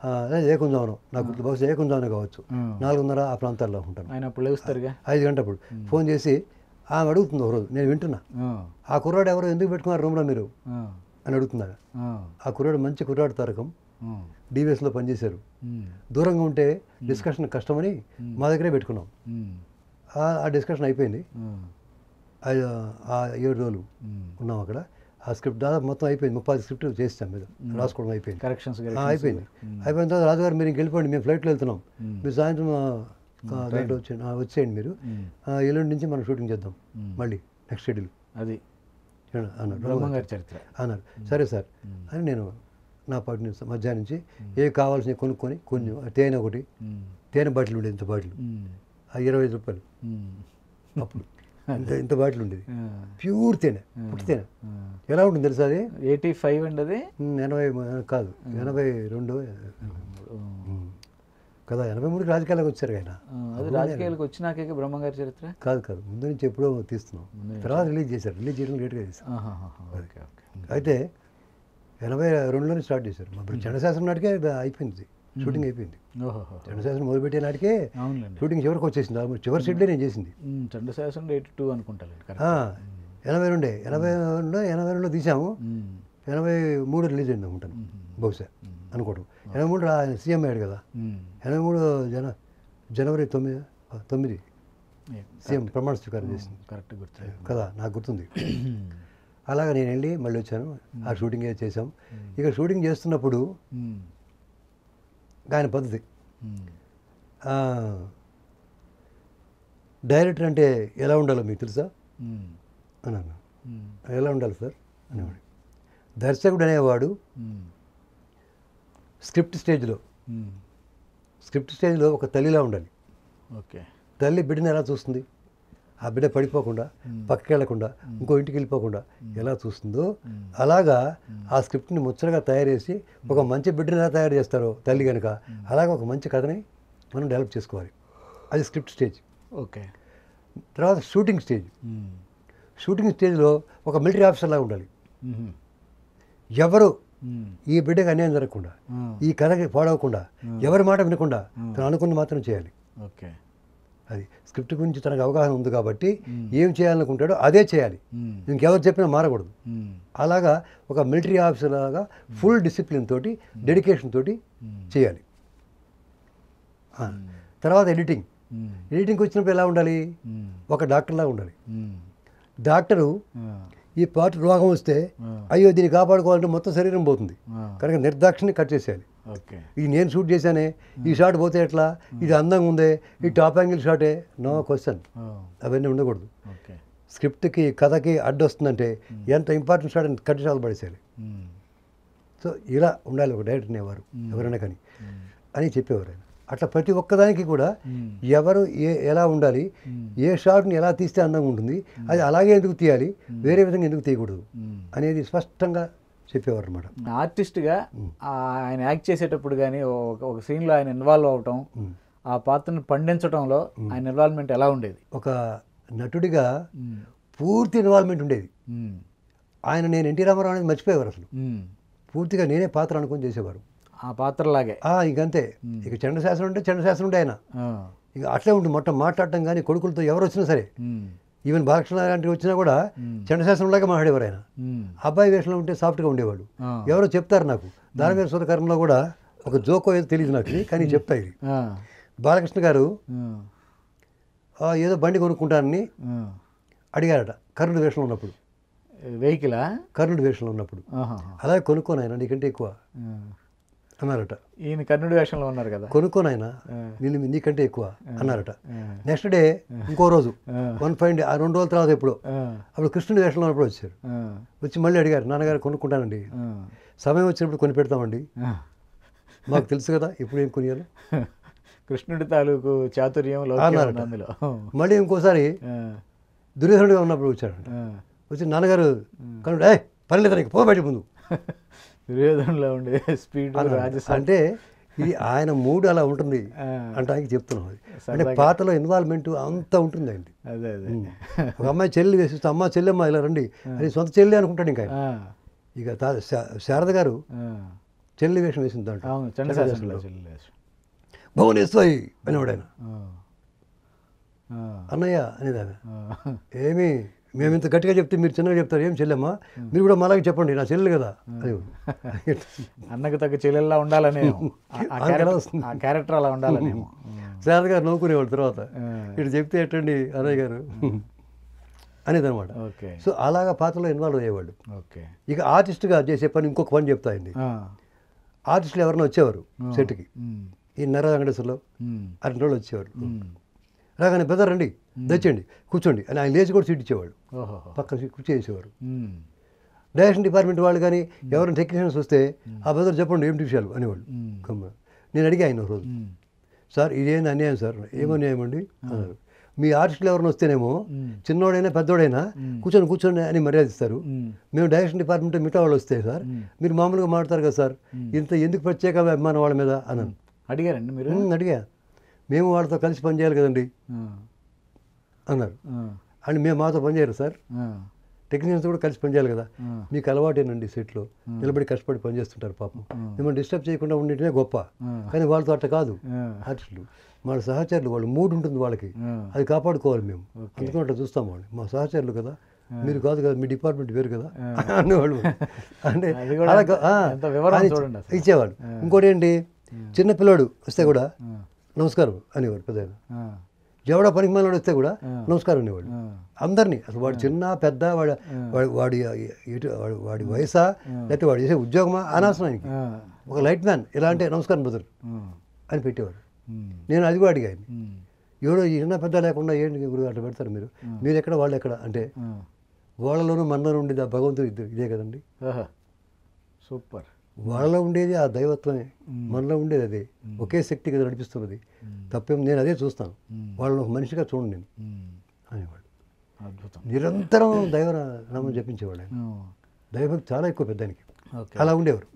అదే ఏకుందావనం నాకు బహుశా ఏకుందావనే కావచ్చు. నాలుగున్నర ఆ ప్రాంతాల్లో ఉంటాను. ఆయన అప్పుడు లేస్తారుగా ఐదు గంటప్పుడు. ఫోన్ చేసి ఆమె అడుగుతుంది ఒకరోజు నేను వింటున్నా. ఆ. కుర్రాడు ఎవరు ఎందుకు పెట్టుకున్నారు రూమ్లో మీరు. అని అడుగుతున్నారు ఆ. కుర్రాడు మంచి కుర్రాడు తారకం. డీవీఎస్లో పనిచేశారు. దూరంగా ఉంటే డిస్కషన్ కష్టమని మా దగ్గరే పెట్టుకున్నాం. ఆ- డిస్కషన్ అయిపోయింది. ఏడు రోజులు. ఉన్నాం అక్కడ. ఆ స్క్రిప్ట్ దాదాపు మొత్తం అయిపోయింది. ముప్పై స్క్రిప్ట్ చేస్తాం మీద. రాసుకోవడం అయిపోయింది. కరెక్షన్స్ అయిపోయింది. అయిపోయిన తర్వాత రాజుగారు మీరు వెళ్ళిపోండి మేము ఫ్లైట్లో వెళ్తున్నాం. మీరు సాయంత్రం దాంట్లో వచ్చేయండి వచ్చేయండి మీరు. ఎల్లుండి నుంచి మనం షూటింగ్ చేద్దాం. మళ్ళీ నెక్స్ట్ షెడ్యూల్. అది. అన్నారు? చరిత్ర. అన్నారు. సరే సార్. అని నేను నా పాటి నుంచి మధ్యాహ్నం నుంచి ఏ కావాల్సినవి కొనుక్కొని కొన్ని తేనె ఒకటి. తేనె బాటిల్ ఉండేది ఇంత బాటిల్. ఇరవై ఐదు రూపాయలు. అప్పుడు. ఇంత ఇంత బాటిల్ ఉండేది. ప్యూర్ తేనె పుట్టి తేనె. ఎలా ఉంటుంది తెలుసా అది? ఎయిటీ ఫైవ్ అండి అది? ఎనభై కాదు ఎనభై రెండు. కదా ఎనభై మూడుకి రాజకీయాలకు వచ్చారు ఆయన. అది రాజకీయాలకు వచ్చినాకే బ్రహ్మంగారి చరిత్ర? కాదు కాదు ముందు నుంచి ఎప్పుడో తీస్తున్నాం. తర్వాత రిలీజ్ చేశారు రిలీజ్ చేయడం లేట్గా చేశారు. అయితే ఎనభై రెండులోనే స్టార్ట్ చేశారు. మా చండశాస్త్రం నాటికే అయిపోయింది. షూటింగ్ అయిపోయింది. చండశాస్త్రం మొదలుపెట్టే నాటికే షూటింగ్ చివరికి వచ్చేసింది. చివరి షెడ్లే నేను చేసింది. ఉమ్, చంద్రశాసన్ ఎయిటీ టూ అనుకుంటాను ఎనభై రెండే ఎనభై రెండు ఎనభై రెండులో తీసాము. ఎనభై మూడు రిలీజ్ అయింది అనుకుంటాను బహుశా అనుకోవడం. ఎనభై మూడు ఆయన సీఎం అయ్యాడు కదా. ఎనభై మూడు జన జనవరి తొమ్మిది తొమ్మిది సీఎం ప్రమాణ స్వీకారం చేసింది. కరెక్ట్ గుర్తు కదా నాకు గుర్తుంది. అలాగా నేను వెళ్ళి మళ్ళీ వచ్చాను. ఆ షూటింగ్ చేసాం ఇక షూటింగ్ చేస్తున్నప్పుడు. ఆయన పద్ధతి. డైరెక్టర్ అంటే ఎలా ఉండాలో మీకు తెలుసా. అన్నాను. ఎలా ఉండాలి సార్? అనేవాడు. దర్శకుడు అనేవాడు. స్క్రిప్ట్ స్టేజ్లో. స్క్రిప్ట్ స్టేజ్లో ఒక తల్లిలా ఉండాలి. ఓకే. తల్లి బిడ్డని ఎలా చూస్తుంది? ఆ బిడ్డ పడిపోకుండా పక్కకి వెళ్ళకుండా ఇంకో ఇంటికి వెళ్ళిపోకుండా ఎలా చూస్తుందో అలాగా ఆ స్క్రిప్ట్ని ముచ్చటగా తయారు చేసి ఒక మంచి బిడ్డని ఎలా తయారు చేస్తారో తల్లి కనుక అలాగే ఒక మంచి కథని మనం డెవలప్ చేసుకోవాలి. అది స్క్రిప్ట్ స్టేజ్. ఓకే. తర్వాత షూటింగ్ స్టేజ్. షూటింగ్ స్టేజ్లో ఒక మిలిటరీ ఆఫీసర్ లాగా ఉండాలి. ఎవరు. ఈ బిడ్డకి అన్యాయం జరగకుండా. ఈ కథకి పాడవకుండా ఎవరి మాట వినకుండా తను అనుకున్న మాత్రం చేయాలి. ఓకే. అది స్క్రిప్ట్ గురించి తనకు అవగాహన ఉంది కాబట్టి ఏం చేయాలనుకుంటాడో అదే చేయాలి. ఇంకెవరు చెప్పినా మారకూడదు. అలాగా ఒక మిలిటరీ ఆఫీసర్ లాగా ఫుల్ డిసిప్లిన్ తోటి డెడికేషన్ తోటి చేయాలి తర్వాత ఎడిటింగ్. ఎడిటింగ్కి వచ్చినప్పుడు ఎలా ఉండాలి. ఒక డాక్టర్లా ఉండాలి. డాక్టరు. ఈ పార్ట్ రోగం వస్తే. అయ్యో దీన్ని కాపాడుకోవాలంటే మొత్తం శరీరం పోతుంది. కనుక నిర్దాక్షిణ్యం కట్ చేసేయాలి ఇది నేను షూట్ చేశానే ఈ షాట్ పోతే ఎట్లా? ఇది అందంగా ఉందే ఈ టాప్ యాంగిల్ షాటే? No question. ఓ. అవన్నీ ఉండకూడదు. స్క్రిప్ట్కి కథకి అడ్డొస్తుందంటే ఎంత ఇంపార్టెంట్ షాట్ అని కట్ షాట్ పడేసేయాలి. సో ఇలా ఉండాలి ఒక డైరెక్టర్ అనేవారు ఎవరైనా కానీ. అని చెప్పేవారు ఆయన. అట్లా ప్రతి ఒక్కదానికి కూడా. ఎవరు ఏ ఎలా ఉండాలి ఏ షాట్ని ఎలా తీస్తే అందంగా ఉంటుంది అది అలాగే ఎందుకు తీయాలి వేరే విధంగా ఎందుకు తీయకూడదు. అనేది స్పష్టంగా చెప్పేవారు అనమాట ఆర్టిస్ట్గా ఆయన యాక్ట్ చేసేటప్పుడు కానీ ఒక ఒక సీన్లో ఆయన ఇన్వాల్వ్ అవటం ఆ పాత్రను పండించడంలో ఆయన ఇన్వాల్వ్మెంట్ ఎలా ఉండేది? ఒక నటుడిగా. పూర్తి ఇన్వాల్వ్మెంట్ ఉండేది. ఆయన నేను ఎన్టీ రామారావు అనేది మర్చిపోయేవారు అసలు. పూర్తిగా నేనే పాత్ర అనుకొని చేసేవారు. ఆ పాత్రలాగే? ఇంకంతే ఇక చండశాస్త్రం అంటే చండశాస్త్రం ఉండే ఆయన. ఇక అట్లే ఉంటుంది మొత్తం మాట్లాడటం కానీ కొడుకులతో ఎవరు వచ్చినా సరే. ఈవెన్ బాలకృష్ణ లాంటివి వచ్చినా కూడా చండశాస్త్రంలాగా మాట్లాడేవారు ఆయన. అబ్బాయి వేషంలో ఉంటే సాఫ్ట్గా ఉండేవాడు. ఎవరో చెప్తారు నాకు దానివీర సురకరంలో కూడా ఒక జోకో ఏదో తెలియదు నాకు కానీ చెప్తా ఇది. బాలకృష్ణ గారు ఏదో బండి కొనుక్కుంటానని. అడిగారట కర్ణుడి వేషంలో ఉన్నప్పుడు వెహికలా కర్ణుడి వేషంలో ఉన్నప్పుడు. అలాగే కొనుక్కోను ఆయన నీకంటే ఎక్కువ. అన్నారట ఈయన కర్ణుడి వేషంలో ఉన్నారు కదా కొనుక్కోను ఆయన. నేను నీకంటే ఎక్కువ అన్నారట. నెక్స్ట్ డే ఇంకో రోజు. వన్ ఫైవ్ డే ఆ రెండు రోజుల తర్వాత ఎప్పుడు. అప్పుడు కృష్ణుడి వేషంలో ఉన్నప్పుడు వచ్చారు. వచ్చి మళ్ళీ అడిగారు నాన్నగారు కొనుక్కుంటానండి. సమయం వచ్చినప్పుడు కొని పెడతామండి. మాకు తెలుసు కదా ఇప్పుడు ఏం కొనియాలి కృష్ణుడి తాలూకు చాతుర్యం అందులో మళ్ళీ ఇంకోసారి. దుర్యోధనుడిగా ఉన్నప్పుడు వచ్చాడు. వచ్చి నాన్నగారు కనుడు ఏ పర్లేదు నీకు పో బయట ముందు దుర్యోధనలో ఉండే స్పీడ్ అంటే ఇది ఆయన మూడు అలా ఉంటుంది. అంటానికి చెప్తున్నాం అది అంటే. పాటలో ఇన్వాల్వ్మెంట్ అంతా ఉంటుంది అండి అదే అదే ఒక అమ్మాయి చెల్లి వేసిస్తే అమ్మ చెల్లెమ్మ ఇలా రండి అది సొంత చెల్లి అనుకుంటాడు ఇంకా ఆయన. ఇక శారద గారు. చెల్లి వేషం వేసింది దాంట్లో చెల్లెలేసు. భువనేశ్వరి అనేవాడు ఆయన. అన్నయ్య అనేది ఆమె ఆ. ఏమి మేము ఇంత గట్టిగా చెప్తే మీరు చిన్నగా చెప్తారు ఏం చెల్లెమ్మ? మీరు కూడా మాలాగే చెప్పండి నా చెల్లెలు కదా. అని అన్నకు తగ్గ చెల్లెల్లా ఆ- ఎలా క్యారెక్టర్- అలా ఉండాలనేమో. శారద గారు నవ్వుకునేవాడు తర్వాత. ఇటు చెప్తే ఎట్టండి అన్నయ్య గారు? అనేది అనమాట ఓకే. సో అలాగా పాత్రలో ఇన్వాల్వ్ అయ్యేవాళ్ళు. ఓకే. ఇక ఆర్టిస్ట్గా చేసే పని ఇంకొక పని చెప్తాయండి ఆ. ఆర్టిస్టులు ఎవరైనా వచ్చేవారు. సెట్కి. ఈ నర ఉమ్. అటువంటి వాళ్ళు వచ్చేవారు. రాగానే పెద్ద రండి తెచ్చండి కూర్చోండి అని ఆయన లేచి కూడా సీట్ ఇచ్చేవాడు పక్కన కూర్చో వేసేవారు. డైరెక్షన్ డిపార్ట్మెంట్ వాళ్ళు కానీ ఎవరైనా టెక్నీషియన్స్ వస్తే ఆ బెదర్ చెప్పండి ఏమిటి విషయాలు అనేవాళ్ళు. నేను అడిగా ఆయన రోజు. సార్ ఇదేంది అన్యాయం సార్? ఏమన్యాయం అండి అన్నారు. మీ ఆర్టిస్టులు ఎవరైనా వస్తేనేమో మ్మ్. చిన్నోడైనా పెద్దోడైనా కూర్చొని కూర్చొని అని మర్యాద ఇస్తారు. మేము. డైరెక్షన్ డిపార్ట్మెంట్ మిగతా వాళ్ళు వస్తే సార్ మీరు మామూలుగా మాట్లాడతారు కదా సార్ ఇంత ఎందుకు ప్రత్యేక అభిమానం వాళ్ళ మీద? అన్నాను. అడిగారండి మీరు? "మ్మ్, అడిగా. మేము వాళ్ళతో కలిసి పనిచేయాలి కదండి. అన్నారు. అండ్ మేము మాతో పనిచేయరు సార్. టెక్నీషియన్స్ కూడా కలిసి పనిచేయాలి కదా. మీకు అలవాటేనండి సెట్లో. నిలబడి కష్టపడి పనిచేస్తుంటారు పాపం. మిమ్మల్ని డిస్టర్బ్ చేయకుండా ఉండటమే గొప్ప. కానీ వాళ్ళతో అట్ట కాదు. ఆర్టిస్టులు వాళ్ళ సహచరులు వాళ్ళు మూడ్ ఉంటుంది వాళ్ళకి. అది కాపాడుకోవాలి మేము. అందుకని అట్లా చూస్తాం వాళ్ళు మా సహచరులు కదా. మీరు కాదు కదా మీ డిపార్ట్మెంట్ వేరు కదా. అనేవాళ్ళు అంటే. ఇచ్చేవాళ్ళు. ఇంకోటి ఏంటి? చిన్న పిల్లోడు వస్తే కూడా. నమస్కారం అనేవారు పెద్ద. ఎవడో పనికి మాలోడు వస్తే కూడా నమస్కారం ఆ. అందరినీ. అసలు వాడు చిన్న పెద్ద వాడి వాడి వాడి వాడి వయసా లేకపోతే వాడు చేసే ఉద్యోగమా అనవసరం ఆయనకి. ఒక లైట్ మ్యాన్ ఎలా అంటే నమస్కారం బ్రదర్. అని పెట్టేవాడు. నేను అది కూడా అడిగాను. ఎవడో చిన్న పెద్ద లేకుండా ఏంటి గురువు అట్లా పెడతారు మీరు? మీరు ఎక్కడ వాళ్ళు ఎక్కడ? అంటే. వాళ్ళలోనూ మనలో ఉండేది ఆ భగవంతుడు ఇద్దరు. ఇదే కదండి. సూపర్. వాళ్ళలో ఉండేది ఆ దైవత్వమే. మనలో ఉండేది అదే. ఒకే శక్తి కదా నడిపిస్తున్నది. తప్పేం నేను అదే చూస్తాను. వాళ్ళని ఒక మనిషిగా చూడండి నేను. అనేవాడు. అద్భుతం. నిరంతరం దైవ నామం జపించేవాడు ఆయన. దైవభక్తి చాలా ఎక్కువ పెద్దానికి అలా ఉండేవారు.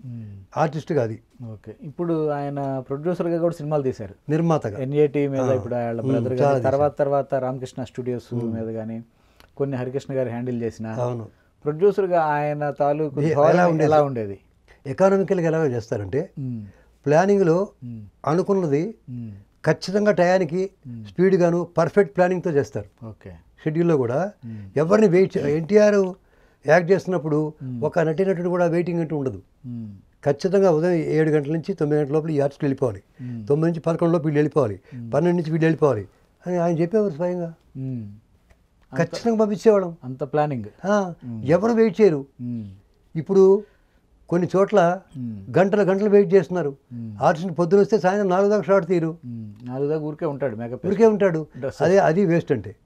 ఆర్టిస్ట్గా అది. ఓకే. ఇప్పుడు ఆయన ప్రొడ్యూసర్గా కూడా సినిమాలు తీశారు. నిర్మాతగా. ఎన్ఏటి మీద ఇప్పుడు వాళ్ళ బ్రదర్ తర్వాత తర్వాత రామకృష్ణ స్టూడియోస్ మీద కానీ కొన్ని హరికృష్ణ గారు హ్యాండిల్ చేసిన అవును. ప్రొడ్యూసర్గా ఆయన తాలూకు ఎలా ఉండేది? ఎకానమికల్గా ఎలాగో చేస్తారంటే. ప్లానింగ్లో. అనుకున్నది. ఖచ్చితంగా టయానికి స్పీడ్గాను పర్ఫెక్ట్ ప్లానింగ్తో చేస్తారు. ఓకే. షెడ్యూల్లో కూడా ఎవరిని వెయిట్ ఎన్టీఆర్ యాక్ట్ చేస్తున్నప్పుడు ఒక నటినటుడు కూడా వెయిటింగ్ అంటూ ఉండదు. ఖచ్చితంగా ఉదయం ఏడు గంటల నుంచి తొమ్మిది గంటల లోపల ఈ ఆర్టిస్ట్ వెళ్ళిపోవాలి. తొమ్మిది నుంచి పదకొండు లోపు వీళ్ళు వెళ్ళిపోవాలి. పన్నెండు నుంచి వీళ్ళు వెళ్ళిపోవాలి అని ఆయన చెప్పేవారు స్వయంగా. ఖచ్చితంగా పంపించేవాళ్ళం. అంత ప్లానింగ్ ఎవరు వెయిట్ చేయరు. ఇప్పుడు కొన్ని చోట్ల. గంటలు గంటలు వెయిట్ చేస్తున్నారు. ఆర్టిస్ట్ పొద్దున వస్తే సాయంత్రం నాలుగు దాకా షార్ట్ తీరు. నాలుగు దాకా ఊరికే ఉంటాడు మేకప్ ఊరికే ఉంటాడు. అదే అది వేస్ట్ అంటే.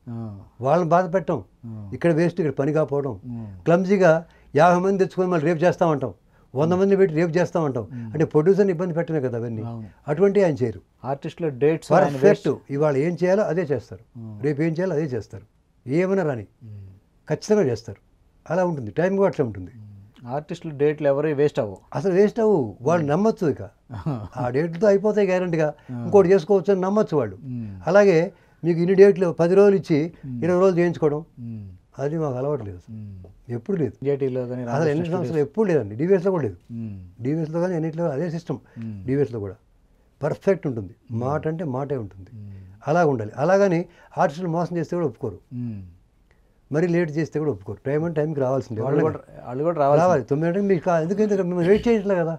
వాళ్ళని బాధ పెట్టం. ఆ. ఇక్కడ వేస్ట్ ఇక్కడ పని కాకపోవడం. క్లమ్జీగా యాభై మంది తెచ్చుకొని మళ్ళీ రేపు చేస్తామంటాం. వంద మంది పెట్టి రేపు చేస్తామంటాం. అంటే ప్రొడ్యూసర్ని ఇబ్బంది పెట్టమే కదా అవన్నీ. అవును. అటువంటి ఆయన చేయరు. ఆర్టిస్టుల డేట్స్ పర్ఫెక్ట్ ఇవాళ ఏం చేయాలో అదే చేస్తారు. రేపు ఏం చేయాలో అదే చేస్తారు. ఏమైనా రాని. ఖచ్చితంగా చేస్తారు. అలా ఉంటుంది. టైం కూడా అట్లా ఉంటుంది. ఆర్టిస్టుల డేట్లు ఎవరు వేస్ట్ అవ్వవు. అసలు వేస్ట్ అవ్వు. వాళ్ళు నమ్మొచ్చు ఇక. ఆ డేట్లతో అయిపోతాయి గ్యారంటీగా. ఇంకోటి చేసుకోవచ్చు అని నమ్మొచ్చు వాళ్ళు. అలాగే మీకు ఇన్ని డేట్లు పది రోజులు ఇచ్చి ఇరవై రోజులు చేయించుకోవడం. అది మాకు అలవాటు లేదు. ఎప్పుడు లేదు. అసలు ఎన్ని సంవత్సరాలు ఎప్పుడు లేదండి. డివిఎస్లో కూడా లేదు. డివిఎస్లో కానీ ఎన్నిట్లో అదే సిస్టమ్. డివిఎస్లో కూడా. పర్ఫెక్ట్ ఉంటుంది. మాట అంటే మాటే ఉంటుంది. అలాగ ఉండాలి అలాగని ఆర్టిస్టులు మోసం చేస్తే కూడా ఒప్పుకోరు. మరి లేట్ చేస్తే కూడా ఒప్పుకోరు. టైం అంటే టైంకి రావాల్సిందే. వాళ్ళు కూడా వాళ్ళు కూడా రావాలి రావాలి. తొమ్మిది గంటలకు మీకు ఎందుకంటే మిమ్మల్ని వెయిట్ చేయట్లే కదా.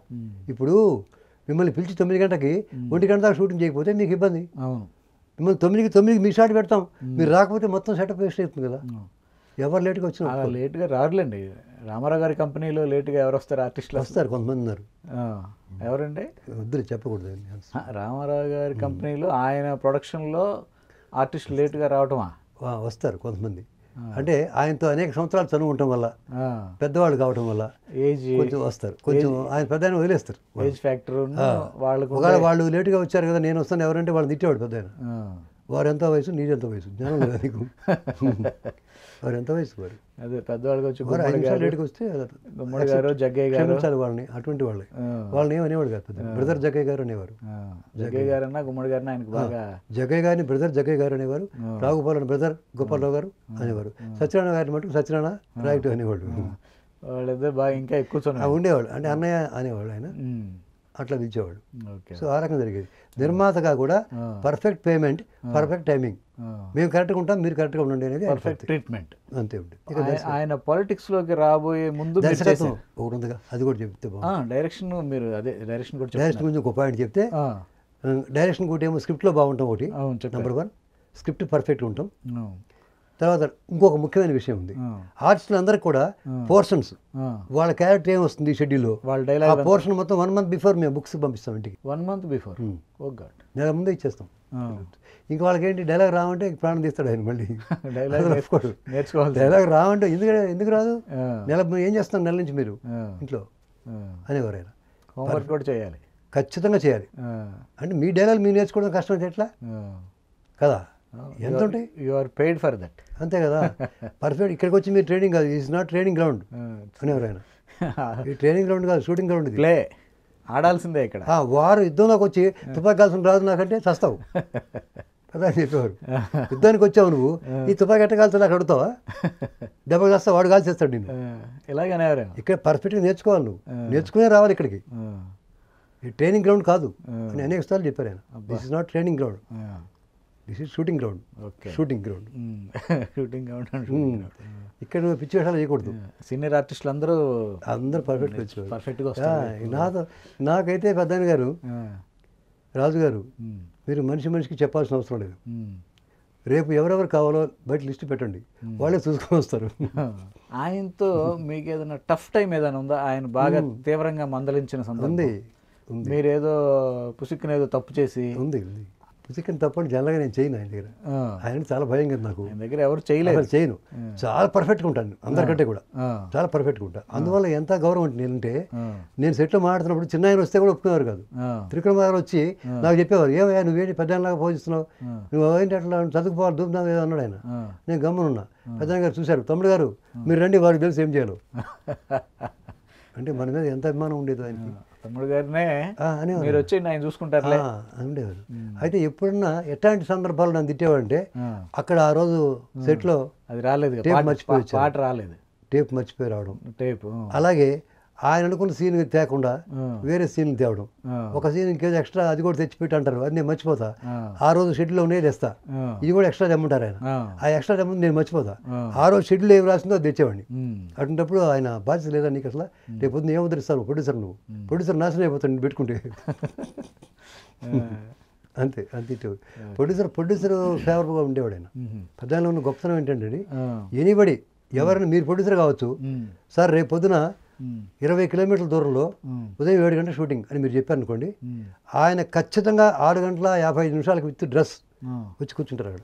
ఇప్పుడు మిమ్మల్ని పిలిచి తొమ్మిది గంటకి ఒంటి గంట దాకా షూటింగ్ చేయకపోతే మీకు ఇబ్బంది. అవును. మిమ్మల్ని తొమ్మిదికి తొమ్మిదికి మీ షాట్ పెడతాం. మీరు రాకపోతే మొత్తం సెటప్ వేస్ట్ అవుతుంది కదా. ఎవరు లేట్గా వచ్చినా లేట్గా రారులేండి. రామారావు గారి కంపెనీలో లేట్గా ఎవరు వస్తారు ఆర్టిస్టులు? వస్తారు కొంతమంది ఉన్నారు. ఎవరండి? వద్దులే చెప్పకూడదు రామారావు గారి కంపెనీలో ఆయన ప్రొడక్షన్లో ఆర్టిస్టులు లేట్గా రావటమా? వస్తారు కొంతమంది. అంటే ఆయనతో అనేక సంవత్సరాలు ఉండటం వల్ల పెద్దవాళ్ళు కావటం వల్ల ఏజ్ కొంచెం వస్తారు. కొంచెం ఆయన పెద్ద ఆయన వదిలేస్తారు. ఏజ్ ఫ్యాక్టర్ వాళ్ళకు ఒకవేళ వాళ్ళు లేటుగా వచ్చారు కదా నేను వస్తాను ఎవరంటే వాళ్ళు తిట్టేవాడు పెద్ద ఆయన వారు ఎంత వయసు? నీదెంత వయసు? జ్ఞానం లేదా నీకు? వారు ఎంత వయసు వారు అదే పెద్దవాళ్ళకి వచ్చి వారు ఐదు నిమిషాలు లేటుగా వస్తే గుమ్మడి గారు జగ్గయ్య గారు. క్షమించాలి వాళ్ళని అటువంటి వాళ్ళే ఆ, వాళ్ళని ఏమనేవాడు కాదు బ్రదర్ జగ్గయ్య గారు అనేవారు. జగ్గయ్య గారు. అన్న గుమ్మడి గారిని ఆయనకు బాగా జగ్గయ్య గారిని బ్రదర్ జగ్గయ్య గారు అనేవారు. రాఘుపాలన్ బ్రదర్ గోపాలరావు గారు అనేవారు. సత్యనారాయణ గారిని మటుకు సత్యనారాయణ రైట్ అనేవాడు. వాళ్ళిద్దరు బాగా ఇంకా ఎక్కువ ఉండేవాడు అంటే అన్నయ్య అనేవాడు ఆయన. అట్లా పిలిచేవాడు సో ఆ రకంగా జరిగేది. నిర్మాతగా కూడా. పర్ఫెక్ట్ పేమెంట్ పర్ఫెక్ట్ టైమింగ్ మేము కరెక్ట్గా ఉంటాం మీరు కరెక్ట్గా ఉండండి అనేది పర్ఫెక్ట్ ట్రీట్మెంట్. అంతే ఉంటుంది ఆయన- ఆయన పాలిటిక్స్లోకి రాబోయే ముందు దర్శకత్వం చేశారు ఒకటి ఉందిగా అది కూడా చెప్తే డైరెక్షన్ మీరు అదే డైరెక్షన్ కూడా డైరెక్షన్ గురించి ఒక పాయింట్ చెప్తే డైరెక్షన్ ఒకటి ఏమో స్క్రిప్ట్లో బాగుంటాం ఒకటి. నెంబర్ వన్ స్క్రిప్ట్ పర్ఫెక్ట్గా ఉంటాం. తర్వాత ఇంకొక ముఖ్యమైన విషయం ఉంది. ఆర్టిస్టులు అందరికి కూడా పోర్షన్స్. వాళ్ళ క్యారెక్టర్ ఏం వస్తుంది షెడ్యూల్లో? వాళ్ళ ఆ డైలాగ్ పోర్షన్ మొత్తం వన్ మంత్ బిఫోర్ మేము బుక్స్ పంపిస్తాం ఇంటికి. One month before. ఓ గాడ్. నెల ముందే ఇచ్చేస్తాం. ఇంకా వాళ్ళకి ఏంటి డైలాగ్ రావంటే ప్రాణం తీస్తాడు ఆయన మళ్ళీ. డైలాగ్. నేర్చుకోవాలి డైలాగ్ రావంటే ఎందుకు ఎందుకు రాదు? నెల ఏం చేస్తాం నెల నుంచి మీరు? ఇంట్లో. అనేవారు ఆయన హోంవర్క్ కూడా చేయాలి. ఖచ్చితంగా చేయాలి. అంటే మీ డైలాగ్ మీరు నేర్చుకోవడం కష్టం ఎట్లా. కదా? ఎంత ఉంటాయి you are paid for that అంతే కదా? పర్ఫెక్ట్ ఇక్కడికి వచ్చి మీరు ట్రైనింగ్ కాదు. ఈజ్ నాట్ ట్రైనింగ్ గ్రౌండ్ అనేవారు ఆయన ఈ ట్రైనింగ్ గ్రౌండ్ కాదు షూటింగ్ గ్రౌండ్ ప్లే ఆడాల్సిందే ఇక్కడ. ఆ, వారు యుద్ధంలోకి వచ్చి తుపాకి కాల్సిన రాదు నాకంటే చస్తావు. కదా అని చెప్పేవారు. యుద్ధానికి వచ్చావు నువ్వు. ఈ తుపాకి ఎట్ట కాల్చా నాకు అడుగుతావా? దెబ్బ కాస్తా వాడు కాల్చేస్తాడు నేను ఇలాగనే ఎవరేమో ఇక్కడ పర్ఫెక్ట్గా నేర్చుకోవాలి నువ్వు. నేర్చుకునే రావాలి ఇక్కడికి. ఈ ట్రైనింగ్ గ్రౌండ్ కాదు. అని అనేక సార్లు చెప్పారు ఆయన. This is not training ground this is shooting ground okay shooting ground shooting ఇక్కడ నువ్వు పిచ్చి వేషాలు చేయకూడదు. సీనియర్ ఆర్టిస్టులు అందరూ అందరూ పర్ఫెక్ట్గా వచ్చేవారు పర్ఫెక్ట్గా నాతో నాకైతే పెద్దాయన గారు రాజు గారు ఉమ్, మీరు మనిషి మనిషికి చెప్పాల్సిన అవసరం లేదు. ఉమ్. రేపు ఎవరెవరు కావాలో బయట లిస్ట్ పెట్టండి. వాళ్ళే చూసుకొని వస్తారు. ఆయనతో మీకు ఏదైనా టఫ్ టైం ఏదైనా ఉందా? ఆయన బాగా తీవ్రంగా మందలించిన సందర్భం. ఉంది. మీరేదో పుసుక్కున ఏదో తప్పు చేసి ఉంది ఉంది. పుసికని తప్పని జనరల్గా నేను చేయను ఆయన దగ్గర. ఆయన చాలా భయం కదా నాకు. దగ్గర ఎవరు చేయలేదు. చేయను. చాలా పర్ఫెక్ట్గా ఉంటాను అందరికంటే కూడా. చాలా పర్ఫెక్ట్గా ఉంటా అందువల్ల ఎంత గౌరవం ఉంటుంది నేనంటే నేను సెట్లో మాట్లాడుతున్నప్పుడు చిన్న ఆయన వస్తే కూడా ఒప్పుకునేవారు కాదు. ఆ, త్రికరణ గారు వచ్చి నాకు చెప్పేవారు ఏమయ్యా నువ్వేంటి పెద్దలాగా పోజిస్తున్నావు ఆ. నువ్వు ఏంటి అట్లా చదువుకోవాలి దూపుదాం ఏదో అన్నాడు ఆయన. నేను గమ్మునున్నా. పెద్దనాన్న గారు చూశారు తమ్ముడు గారు మీరు రండి వారికి తెలిసి ఏం చేయాలో. అంటే మన మీద ఎంత అభిమానం ఉండేది ఆయనకి. తమ్ముడు గారినే మీరు వచ్చి ఆయన చూసుకుంటారులే. ఉండేవారు అయితే ఎప్పుడన్నా ఎట్లాంటి సందర్భాలు నన్ను తిట్టేవాడంటే అక్కడ ఆ రోజు సెట్లో అది రాలేదు. టేప్ మర్చిపోయి పాట రాలేదు. టేప్ మర్చిపోయి రావడం. టేప్ అలాగే ఆయన అనుకున్న సీన్ తేకుండా. వేరే సీన్ తేవడం. ఒక సీన్ ఇంకేదో ఎక్స్ట్రా అది కూడా తెచ్చిపెట్టి అంటారు అది నేను మర్చిపోతా. ఆ, రోజు షెడ్యూల్లో ఉన్నాయి తెస్తా. ఇది కూడా ఎక్స్ట్రా తెమ్మంటారు ఆయన. ఆ, ఎక్స్ట్రా తెమ్మంది నేను మర్చిపోతా. ఆ. రోజు షెడ్యూల్ ఏం రాసిందో అది తెచ్చేవాడిని. ఉమ్, అటువంటిప్పుడు ఆయన బాధ్యత లేదా నీకు అసలు? రేపు పొద్దున్న ఏం ఉద్ధరిస్తావు ప్రొడ్యూసర్ నువ్వు ప్రొడ్యూసర్ నాశనం అయిపోతాడు నేను పెట్టుకుంటే. అంతే అంతే ప్రొడ్యూసర్ ప్రొడ్యూసర్ ఫేవరబుల్గా ఉండేవాడు ఆయన. పెద్దలో ఉన్న గొప్పతనం ఏంటంటే ఎనీబడి ఎవరైనా మీరు ప్రొడ్యూసర్ కావచ్చు సార్ రేపు పొద్దున ఇరవై కిలోమీటర్ల దూరంలో ఉదయం ఏడు గంటల షూటింగ్ అని మీరు చెప్పారనుకోండి ఉమ్, ఆయన ఖచ్చితంగా ఆరు గంటల యాభై ఐదు నిమిషాలకు విత్ డ్రెస్ వచ్చి కూర్చుంటారు అక్కడ.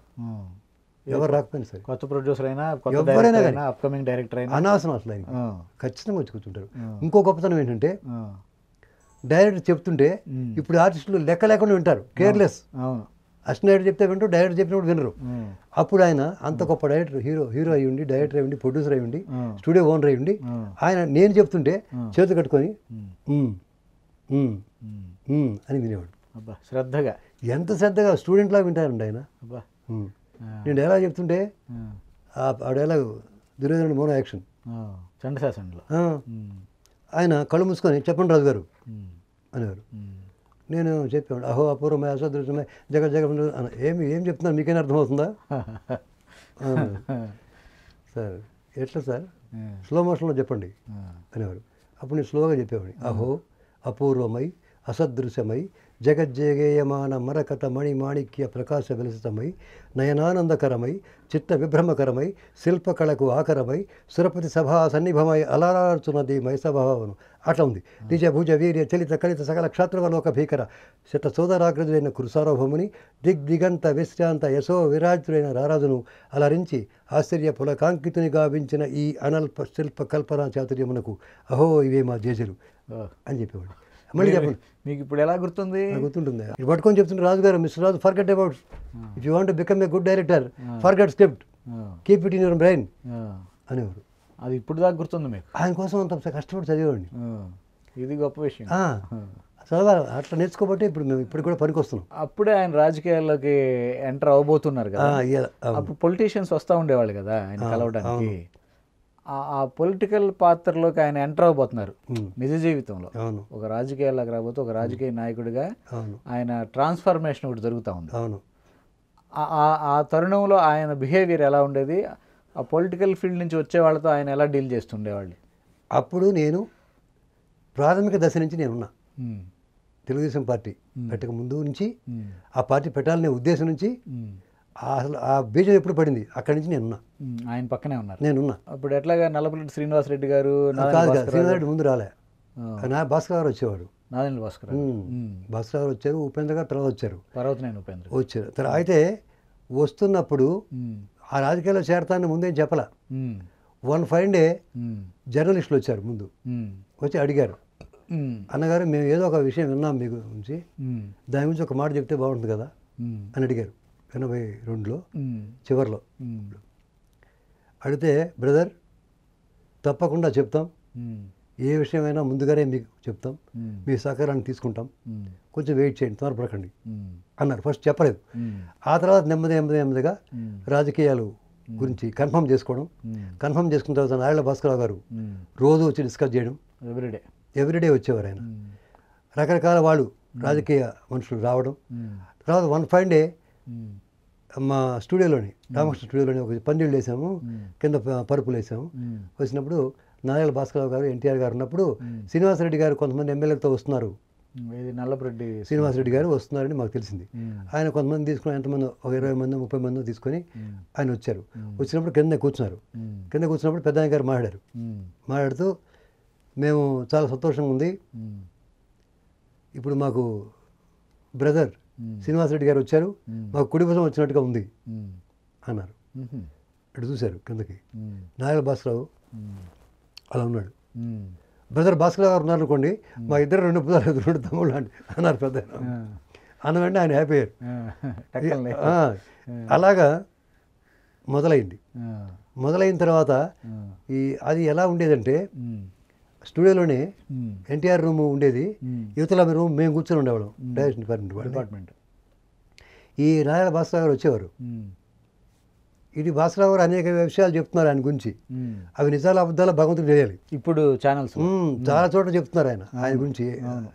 ఎవరు రాకపోయినా సరే. కొత్త ప్రొడ్యూసర్ అయినా ఎవరైనా కానీ. అప్కమింగ్ డైరెక్టర్ అయినా. అనవసరం అసలు ఆయన ఖచ్చితంగా వచ్చి కూర్చుంటారు. ఇంకో గొప్పతనం ఏంటంటే డైరెక్టర్ చెప్తుంటే. ఇప్పుడు ఆర్టిస్టులు లెక్క లేకుండా వింటారు కేర్లెస్ అవును. అసిస్టెంట్ చెప్తే వింటారు డైరెక్టర్ చెప్పినప్పుడు వినరు. అప్పుడు ఆయన అంత గొప్ప డైరెక్టర్ హీరో హీరో అయ్యి ఉండి డైరెక్టర్ అయ్యి ప్రొడ్యూసర్ అయ్యి ఉండి. స్టూడియో ఓనర్ అయ్యి ఉండి. ఆయన నేను చెప్తుంటే. చేతులు కట్టుకొని అని వినేవాడు. అబ్బా శ్రద్ధగా. ఎంత శ్రద్ధగా స్టూడెంట్ లాగా వింటారండి ఆయన. అబ్బా. నేను డైలాగ్ చెప్తుంటే ఆ, డైలాగ్ దుర్యోధనుడు మోనో యాక్షన్. చండశాసనంలో. ఆయన కళ్ళు మూసుకొని చెప్పండి రాజు గారు అనేవారు. నేను చెప్పాను అహో అపూర్వమయ అసదృశ్యమయ జగ జగ ఏమి ఏం చెప్తున్నారు? మీకేం అర్థమవుతుందా? సార్ ఎట్లా సార్? స్లో మోషన్లో చెప్పండి అనేవారు అప్పుడు నేను స్లోగా చెప్పేవాడిని. అహో అపూర్వమై అసదృశ్యమై జగజ్జేగేయమాన మరకత మణి మాణిక్య ప్రకాశ విలసితమై నయనానందకరమై చిత్త విభ్రమకరమై శిల్పకళకు ఆకరమై సురపతి సభా సన్నిభమై అలరార్చున్నది మైసభావను అట్లా ఉంది. నిజ భుజ వీర్య చలిత కలిత సకల క్షాత్రవలోక భీకర శత సోదరాగ్రజుడైన కురుసార్వభౌముని దిగ్దిగంత విశ్రాంత యశో విరాజుడైన రారాజును అలరించి ఆశ్చర్య పులకాంకితుని గావించిన ఈ అనల్ప శిల్ప కల్పనా చాతుర్యమునకు అహో ఇవే మా జేజలు. అని చెప్పేవాడు. మళ్ళీ చెప్పండి. మీకు ఇప్పుడు ఎలా గుర్తుంది? గుర్తుంటుంది. పట్టుకొని చెప్తుంటే Raju garu mister Raju forget about if you want become a good director forget script keep it in your brain. అనేవారు అది ఇప్పుడు దాకా గుర్తుంది మీకు? ఆయన కోసం అంత కష్టపడి చదివేవాడిని. ఇది గొప్ప విషయం. చదవాలి. అట్లా నేర్చుకోబట్టి ఇప్పుడు మేము ఇప్పుడు కూడా పనికి వస్తున్నాం అప్పుడే ఆయన రాజకీయాల్లోకి ఎంటర్ అవబోతున్నారు కదా. అప్పుడు పొలిటీషియన్స్ వస్తూ ఉండేవాళ్ళు కదా ఆయన కలవడానికి. ఆ- ఆ పొలిటికల్ పాత్రలోకి ఆయన ఎంటర్ అవబోతున్నారు నిజ జీవితంలో. అవును. ఒక రాజకీయాల్లోకి రాబోతే ఒక రాజకీయ నాయకుడిగా అవును. ఆయన ట్రాన్స్ఫర్మేషన్ ఒకటి జరుగుతూ ఉంది. అవును. ఆ- తరుణంలో ఆయన బిహేవియర్ ఎలా ఉండేది? ఆ పొలిటికల్ ఫీల్డ్ నుంచి వచ్చే వాళ్ళతో ఆయన ఎలా డీల్ చేస్తుండేవాళ్ళు? అప్పుడు నేను ప్రాథమిక దశ నుంచి నేనున్నా తెలుగుదేశం పార్టీ పెట్టక ముందు నుంచి ఆ పార్టీ పెట్టాలనే ఉద్దేశం నుంచి అసలు ఆ బీజం ఎప్పుడు పడింది? అక్కడి నుంచి నేనున్నా ఆయన పక్కనే ఉన్నారు. నేనున్నా అప్పుడు ఎట్లాగా నల్లపల్లి శ్రీనివాసరెడ్డి గారు కాదు కాదు శ్రీనారెడ్డి ముందు రాలే. నా భాస్కర్ గారు వచ్చేవాడు. నాదెండ్ల భాస్కర్ భాస్కర్ గారు వచ్చారు ఉపేంద్ర గారు తర్వాత వచ్చారు. పర్వతనేని ఉపేంద్ర. వచ్చారు. తర్వాత అయితే వస్తున్నప్పుడు ఆ రాజకీయాల్లో చేరతానని ముందేం చెప్పలా. వన్ ఫైవ్ డే జర్నలిస్టులు వచ్చారు ముందు. వచ్చి అడిగారు. అన్నగారు మేము ఏదో ఒక విషయం విన్నాం మీ గురించి. దాని గురించి ఒక మాట చెప్తే బాగుంటుంది కదా అని అడిగారు. ఎనభై రెండులో చివరిలో. అడిగితే బ్రదర్ తప్పకుండా చెప్తాం. ఏ విషయమైనా ముందుగానే మీకు చెప్తాం. మీ సహకారాన్ని తీసుకుంటాం. కొంచెం వెయిట్ చేయండి త్వరపడకండి. ఉమ్, అన్నారు. ఫస్ట్ చెప్పలేదు. ఆ తర్వాత నెమ్మది నెమ్మది నెమ్మదిగా రాజకీయాలు గురించి కన్ఫర్మ్ చేసుకోవడం కన్ఫర్మ్ చేసుకున్న తర్వాత నారాయణ భాస్కరరావు గారు రోజు వచ్చి డిస్కస్ చేయడం. ఎవ్రీడే. ఎవ్రీడే వచ్చేవారు ఆయన. రకరకాల వాళ్ళు రాజకీయ మనుషులు రావడం. తర్వాత వన్ ఫైవ్ డే మా స్టూడియోలోని రామకృష్ణ స్టూడియోలోని ఒక పందిళ్ళు వేసాము కింద పరుపులు వేసాము. వచ్చినప్పుడు నారాయణ భాస్కరరావు గారు ఎన్టీఆర్ గారు ఉన్నప్పుడు. శ్రీనివాసరెడ్డి గారు కొంతమంది ఎమ్మెల్యేలతో వస్తున్నారు. నల్లపరెడ్డి శ్రీనివాసరెడ్డి గారు వస్తున్నారని మాకు తెలిసింది. ఆయన కొంతమంది తీసుకుని ఎంతమంది ఒక ఇరవై మంది ముప్పై మంది తీసుకొని ఆయన వచ్చారు. వచ్చినప్పుడు కింద కూర్చున్నారు. కింద కూర్చున్నప్పుడు పెద్ద గారు మాట్లాడారు. మాట్లాడుతూ మేము చాలా సంతోషంగా ఉంది. ఇప్పుడు మాకు బ్రదర్ శ్రీనివాసరెడ్డి గారు వచ్చారు. మాకు కుడి భుజం వచ్చినట్టుగా ఉంది అన్నారు. ఇటు చూశారు కిందకి. భాస్కరరావు ఉమ్, అలా ఉన్నాడు. బ్రదర్ భాస్కర్ గారు ఉన్నారు అనుకోండి మా ఇద్దరు రెండు పుదాలు రెండు తమ్ముళ్ళు అని అన్నారు పెద్ద అన్న వెంటనే ఆయన హ్యాపీ అలాగా మొదలైంది. మొదలైన తర్వాత ఈ అది ఎలా ఉండేదంటే స్టూడియోలోనే ఎన్టీఆర్ రూమ్ ఉండేది. యువతల రూమ్ మేము కూర్చొని ఉండేవాళ్ళం. Direction department department. ఈ నారాయణ భాస్కర్ గారు వచ్చేవారు. ఇది భాస్కర్ గారు అనేక విషయాలు చెప్తున్నారు ఆయన గురించి. అవి నిజాలు అబద్ధాలు భగవంతుడు తెలియాలి. ఇప్పుడు ఛానల్స్ చాలా చోట్ల చెప్తున్నారు ఆయన ఆయన గురించి.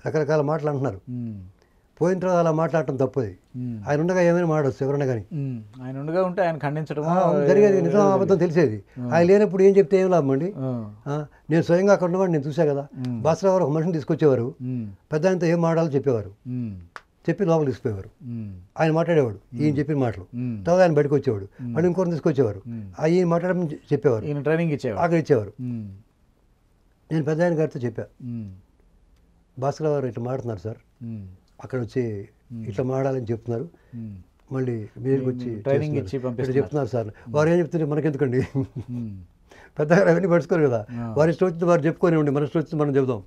రకరకాల మాటలు అంటున్నారు. పోయిన తర్వాత అలా మాట్లాడటం తప్పది. ఆయన ఉండగా ఏమైనా మాట్లాడచ్చు ఎవరైనా కానీ ఆయన ఉండగా ఉంటే ఆయన ఖండించడం జరిగేది నిజం అబద్ధం తెలిసేది. ఆయన లేనప్పుడు ఏం చెప్తే ఏం లాభం అండి? నేను స్వయంగా అక్కడ ఉన్నవాడు నేను చూసా కదా. గారు ఒక మనిషిని తీసుకొచ్చేవారు. పెద్ద ఆయనతో ఏం మాట్లాడాలో చెప్పేవారు. చెప్పి లోపల తీసుకుపోయేవారు. ఆయన మాట్లాడేవాడు ఈయన చెప్పిన మాటలు. తర్వాత ఆయన బయటకు వచ్చేవాడు. మళ్ళీ ఇంకొకరిని తీసుకొచ్చేవారు. ఈయన మాట్లాడమని చెప్పేవారు. ఈయన ట్రైనింగ్ ఇచ్చేవాడు అక్కడ ఇచ్చేవారు. నేను పెద్ద ఆయన గారితో చెప్పా. భాస్కర్ గారు ఇట్లా మాట్లాడుతున్నారు సార్. అక్కడ వచ్చి ఇట్లా మాట్లాడాలని చెప్తున్నారు. మళ్ళీ మీదకి వచ్చి. ట్రైనింగ్. ఇచ్చి. చెప్తున్నారు సార్. వారు ఏం చెప్తుంటే మనకెందుకండి. పెద్దగా అవన్నీ పడుచుకోరు కదా. వారి ఇష్టం వచ్చింది వారు చెప్పుకొని ఉండి మన ఇష్టం వచ్చింది మనం చెబుదాం.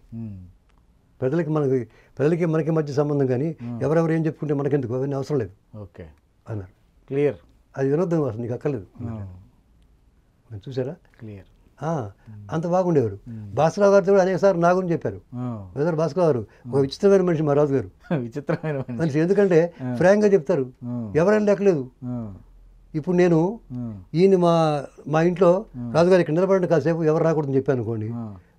ప్రజలకి మనకి ప్రజలకి మనకి మధ్య సంబంధం కానీ ఎవరెవరు ఏం చెప్పుకుంటే మనకెందుకు? అవన్నీ అవసరం లేదు. ఓకే. అన్నారు. క్లియర్. అది వినొద్దు అసలు నీకు అక్కర్లేదు. మీరు చూసారా క్లియర్. అంత బాగుండేవారు. భాస్కరరావు గారితో కూడా అనేక సార్లు నా గురించి చెప్పారు. వెదర్ భాస్కర్ గారు ఒక విచిత్రమైన మనిషి మా రాజు గారు విచిత్రమైన మనిషి. ఎందుకంటే ఫ్రాంక్గా చెప్తారు. ఎవరైనా లెక్కలేదు ఆ. ఇప్పుడు నేను. ఈయన మా మా ఇంట్లో రాజుగారు ఇక్కడ నిలబడండి కాసేపు ఎవరు రాకూడదని చెప్పాను అనుకోండి.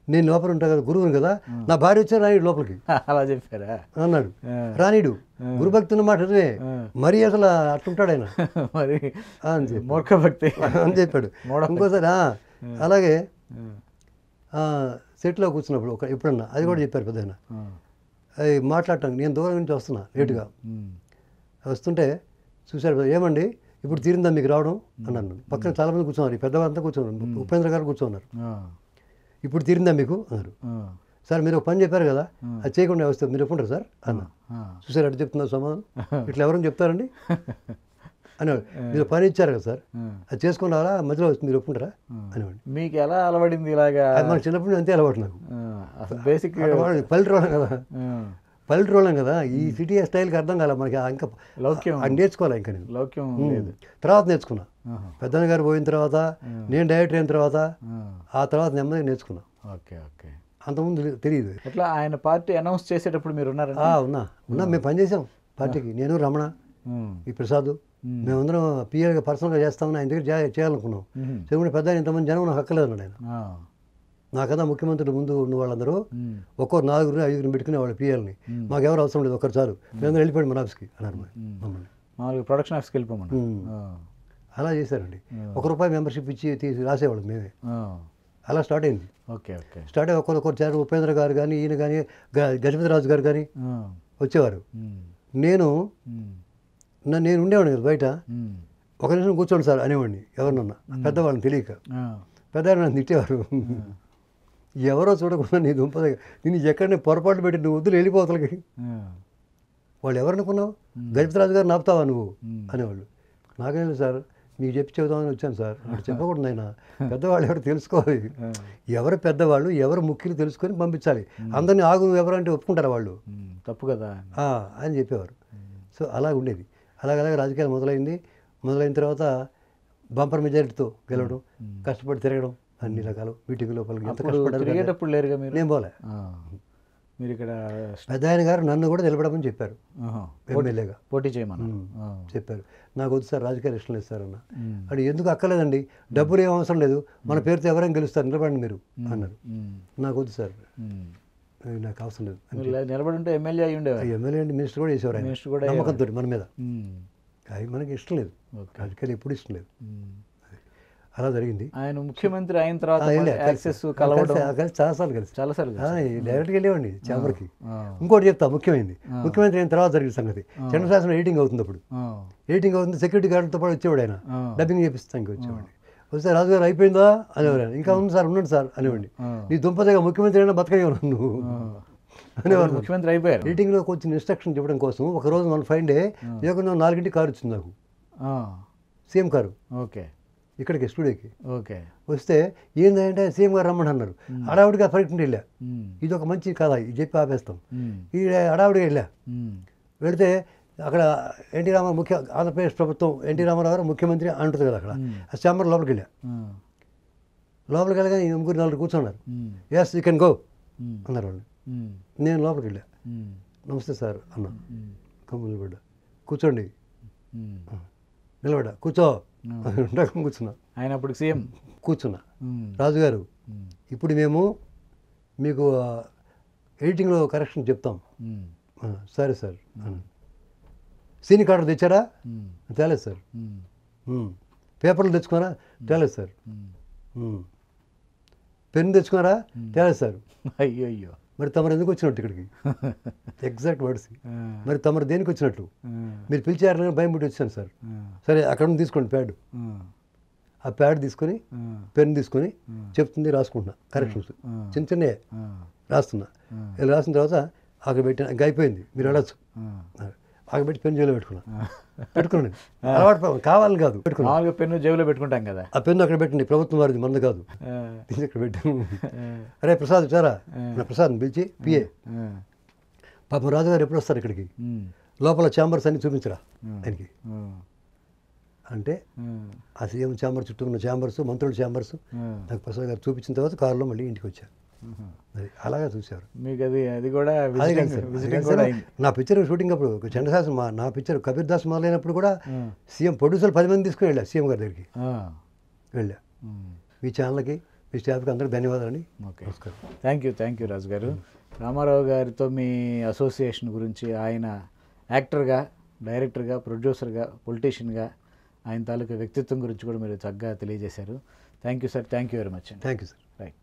నేను లోపల ఉంటా కదా గురువుని కదా నా భార్య వచ్చారు రాయుడు లోపలికి. అలా చెప్పారా? అన్నాడు. రానీడు గురుభక్తి ఉన్న మాట నిజమే ఆ. మరీ అసలు అట్లుంటాడు ఆయన. మరి ఆ, అని చెప్పాడు. ఇంకోసారి అలాగే సెట్లో కూర్చున్నప్పుడు ఒక ఎప్పుడన్నా అది కూడా చెప్పారు పెద్ద ఆ. అది మాట్లాడటానికి నేను దూరం నుంచి వస్తున్నా లేటుగా. మ్మ్. వస్తుంటే చూశారు ఏమండి ఇప్పుడు తీరిందా మీకు రావడం? అన్నాను. పక్కన చాలా మంది కూర్చున్నారు పెద్దవాళ్ళంతా కూర్చున్నారు ఉపేంద్ర గారు కూర్చున్నారు. ఆ. ఇప్పుడు తీరిందా మీకు? అన్నారు. ఆ. సార్ మీరు ఒక పని చెప్పారు కదా అది చేయకుండా వస్తే మీరు ఒప్పుకుంటారు సార్? అన్న ఆ. చూసారు అటు చెప్తున్నారు సమాధానం? ఇట్లా ఎవరైనా చెప్తారండి? అనేవాడు మీరు పని ఇచ్చారు కదా సార్. అది చేసుకుని రావాలా మధ్యలో మీరు ఒప్పుకుంటారా? అనేవాడు మీకు ఎలా అలవడింది ఇలాగా? మన చిన్నప్పటి నుంచి అంతే అలవాటు నాకు. బేసిక్ పల్లెటూళ్ళం కదా. ఆ. పల్లెటూళ్ళం కదా. ఈ సిటీ స్టైల్కి అర్థం కాలే మనకి. ఇంకా లౌక్యం. నేర్చుకోవాలి ఇంకా నేను. లౌక్యం తర్వాత నేర్చుకున్నా. పెద్దన్న గారు పోయిన తర్వాత నేను డైరెక్టర్ అయిన తర్వాత ఆ. తర్వాత నెమ్మదిగా నేర్చుకున్నా. Okay okay. అంతకుముందు తెలి- తెలియదు ఎట్లా ఆయన పార్టీ అనౌన్స్ చేసేటప్పుడు మీరు ఉన్నారండి? ఆ, ఉన్నా. ఉన్నా. మేము పనిచేసాం పార్టీకి. నేను రమణ ఈ ప్రసాద్ మేమందరం పిఆర్గా పర్సనల్గా చేస్తామని ఆయన దగ్గర చేయాలనుకున్నాం. చెప్పుకుంటే పెద్ద ఇంతమంది జనం నాకు హక్కలేదు ఆయన. నాకన్నా ముఖ్యమంత్రులు ముందు ఉన్న వాళ్ళందరూ ఒక్కరు నాలుగురు ఐదుగురు పెట్టుకునే వాళ్ళు పిఎల్ని మాకు ఎవరు అవసరం లేదు ఒక్కరు చాలు. మేమందరం వెళ్ళిపోయాడు మన ఆఫీస్కి అన్నారు మమ్మల్ని. మామూలుగా ప్రొడక్షన్ ఆఫీస్కి. ఆ. అలా చేశారండి. ఒక రూపాయి మెంబర్షిప్ ఇచ్చి తీసి రాసేవాళ్ళం మేమే. అలా స్టార్ట్ అయింది. Okay okay. స్టార్ట్ అయ్యి ఒకరు చేరు ఉపేంద్ర గారు కానీ ఈయన కానీ గజపతి రాజు గారు కానీ. వచ్చేవారు. నేను. నా- నేను ఉండేవాడిని కదా బయట. ఒక నిమిషం కూర్చోండి సార్ అనేవాడిని ఎవరినన్నా పెద్దవాళ్ళని తెలియక. ఆ. పెద్ద నన్ను తిట్టేవారు. ఎవరో చూడకుండా నీ దుంప నేను ఎక్కడనే పొరపాటు పెట్టి నువ్వు వద్దులు వెళ్ళిపోతలకి. వాళ్ళు ఎవరనుకున్నావు గజపతిరాజు గారు నాపుతావా నువ్వు. అనేవాళ్ళు. నాకేం సార్ మీకు చెప్పి చెబుదామని వచ్చాను సార్. అక్కడ చెప్పకూడదు ఆయన పెద్దవాళ్ళు ఎవరు తెలుసుకోవాలి. ఎవరు పెద్దవాళ్ళు ఎవరు ముఖ్యులు తెలుసుకొని పంపించాలి. అందరినీ ఆగు ఎవరంటే ఒప్పుకుంటారా వాళ్ళు. తప్పు కదా. అని చెప్పేవారు. సో అలా ఉండేది. అలాగ అలాగే రాజకీయాలు మొదలైంది. మొదలైన తర్వాత బంపర్ మెజారిటీతో గెలవడం కష్టపడి తిరగడం అన్ని రకాలు మీటింగ్ లోపలికి ఎంత అప్పుడు కష్టపడ్డారు కదా. తిరిగేటప్పుడు లేరుగా మీరు? నేను పోలే. ఆ. మీరు ఇక్కడ పెద్ద ఆయన గారు నన్ను కూడా నిలబడమని చెప్పారు. ఎమ్మెల్యేగా. పోటీ చేయమన్నా ఆ. చెప్పారు. నాకు వద్దు సార్ రాజకీయాలు ఇష్టం లేదు సార్ అన్న. అది ఎందుకు అక్కర్లేదండి? డబ్బులు ఏం అవసరం లేదు. మన పేరుతో ఎవరైనా గెలుస్తారు నిలబడండి మీరు అన్నారు. నాకు వద్దు సార్. నాకు అవసరం లేదు. నిలబడి ఉంటే ఎమ్మెల్యే అయి ఉండేవారు. ఎమ్మెల్యే అండి మినిస్టర్ కూడా చేసేవారు. మినిస్టర్ కూడా నమ్మకంతో మన మీద. అవి మనకి ఇష్టం లేదు. రాజకీయాలు ఎప్పుడు ఇష్టం లేదు. అలా జరిగింది. ఆయన ముఖ్యమంత్రి అయిన తర్వాత యాక్సెస్ కలవడం. చాలాసార్లు కలిసి. చాలాసార్లు డైరెక్ట్గా వెళ్ళేవాడిని చాంబర్కి. ఇంకోటి చెప్తా ముఖ్యమైనది ముఖ్యమంత్రి అయిన తర్వాత జరిగిన సంగతి. చంద్రశాసనం ఎడిటింగ్ అవుతుంది అప్పుడు. ఎడిటింగ్ అవుతుంది సెక్యూరిటీ గార్డుతో పాటు వచ్చేవాడు ఆయన. డబ్బింగ్ చేపిస్తానికి వచ్చేవాడిని. వస్తే రాజుగారు అయిపోయిందా? అనేవారు. ఇంకా ఉంది సార్ ఉండండి సార్ అనేవాడిని. ఆ. నీ దుంపదగా ముఖ్యమంత్రి అయినా బతకయ్యావు నువ్వు. అనేవారు. ముఖ్యమంత్రి అయిపోయారు. ఎడిటింగ్లో కొంచెం ఇన్స్ట్రక్షన్ చెప్పడం కోసం ఒక రోజు మన ఫైవ్ డే లేకుండా నాలుగింటి కారు వచ్చింది నాకు. CM car. ఓకే. ఇక్కడికి స్టూడియోకి. ఓకే. వస్తే ఏంటంటే సీఎం గారు రమ్మని అన్నారు హడావుడిగా పరిగెత్తుకుంటూ వెళ్ళా. ఇది ఒక మంచి కథ ఇది చెప్పి ఆపేస్తాం. ఈ హడావుడిగా వెళ్ళా. వెళితే అక్కడ ఎన్టీ రామారావు ముఖ్య ఆంధ్రప్రదేశ్ ప్రభుత్వం ఎన్టీ రామారావు గారు ముఖ్యమంత్రి అంటుంది కదా అక్కడ. ఆ చాంబర్ లోపలికి వెళ్ళా. లోపలికి వెళ్ళగా ఈ ముగ్గురు నలుగురు కూర్చున్నారు. Yes you can go. అన్నారు వాళ్ళు. నేను లోపలికి వెళ్ళా. నమస్తే సార్ అన్నా. ఉమ్. కమ్ము నిలబడ్డా. కూర్చోండి. నిలబడ్డా. కూర్చో. కూర్చున్నా. ఆయన అప్పుడు సీఎం. కూర్చున్నా. రాజుగారు. ఇప్పుడు మేము మీకు ఎడిటింగ్లో కరెక్షన్ చెప్తాం. సరే సార్. అన్నాను. సీని కార్డు తెచ్చారా. తేలేదు సార్. పేపర్లు తెచ్చుకున్నారా? తేలేదు సార్. పెన్ తెచ్చుకున్నారా? తేలేదు సార్. అయ్యో అయ్యో మరి తమరు ఎందుకు వచ్చినట్టు ఇక్కడికి? Exact words. మరి తమరు దేనికి వచ్చినట్టు. మీరు పిలిచారని భయం పుట్టి వచ్చాను సార్. సరే అక్కడ నుంచి తీసుకోండి ప్యాడ్. ఆ. ప్యాడ్ తీసుకొని. పెన్ తీసుకొని చెప్తుంది రాసుకుంటున్నా. కరెక్షన్స్. చిన్న చిన్న. రాస్తున్నా. ఇలా రాసిన తర్వాత అక్కడ పెట్టిన ఇంకా అయిపోయింది మీరు వెళ్ళచ్చు. ఆ. ఆగబెట్టి పెన్ను జైల్లో పెట్టుకున్నా. పెట్టుకున్నాను. అలవాటు కావాలని కాదు పెట్టుకున్నా. మామూలుగా పెన్ను జేబులో పెట్టుకుంటాం కదా. ఆ పెన్ను అక్కడ పెట్టండి ప్రభుత్వం వారిది మంద కాదు. అక్కడ పెట్టాను అరే ప్రసాద్ వచ్చారా? నా ప్రసాద్ పిలిచి పిఏ. పాపం రాజుగారు ఎప్పుడు వస్తారు ఇక్కడికి? లోపల ఛాంబర్స్ అన్ని చూపించరా ఆయనకి? అంటే ఆ. సీఎం ఛాంబర్ చుట్టూ ఉన్న ఛాంబర్స్ మంత్రుల ఛాంబర్స్ నాకు ప్రసాద్ గారు చూపించిన తర్వాత కారులో మళ్ళీ ఇంటికి వచ్చాను. అది అలాగే చూశారు మీకు అది అది కూడా నా పిక్చర్ షూటింగ్ అప్పుడు చంద్రశాసన్ మా నా పిక్చర్ కబీర్ దాస్ మొదలైనప్పుడు కూడా సీఎం ప్రొడ్యూసర్ పది మంది తీసుకుని వెళ్ళా సీఎం గారి దగ్గరికి. వెళ్ళా. మీ. ఛానల్కి మీ స్టాఫ్కి అందరికీ ధన్యవాదాలండి. ఓకే. నమస్కారం. Thank you thank you Raju garu. Ramarao గారితో మీ అసోసియేషన్ గురించి ఆయన యాక్టర్గా డైరెక్టర్గా ప్రొడ్యూసర్గా పొలిటీషియన్గా ఆయన తాలూకా వ్యక్తిత్వం గురించి కూడా మీరు చక్కగా తెలియజేశారు. Thank you sir thank you very much అండి. Thank you sir right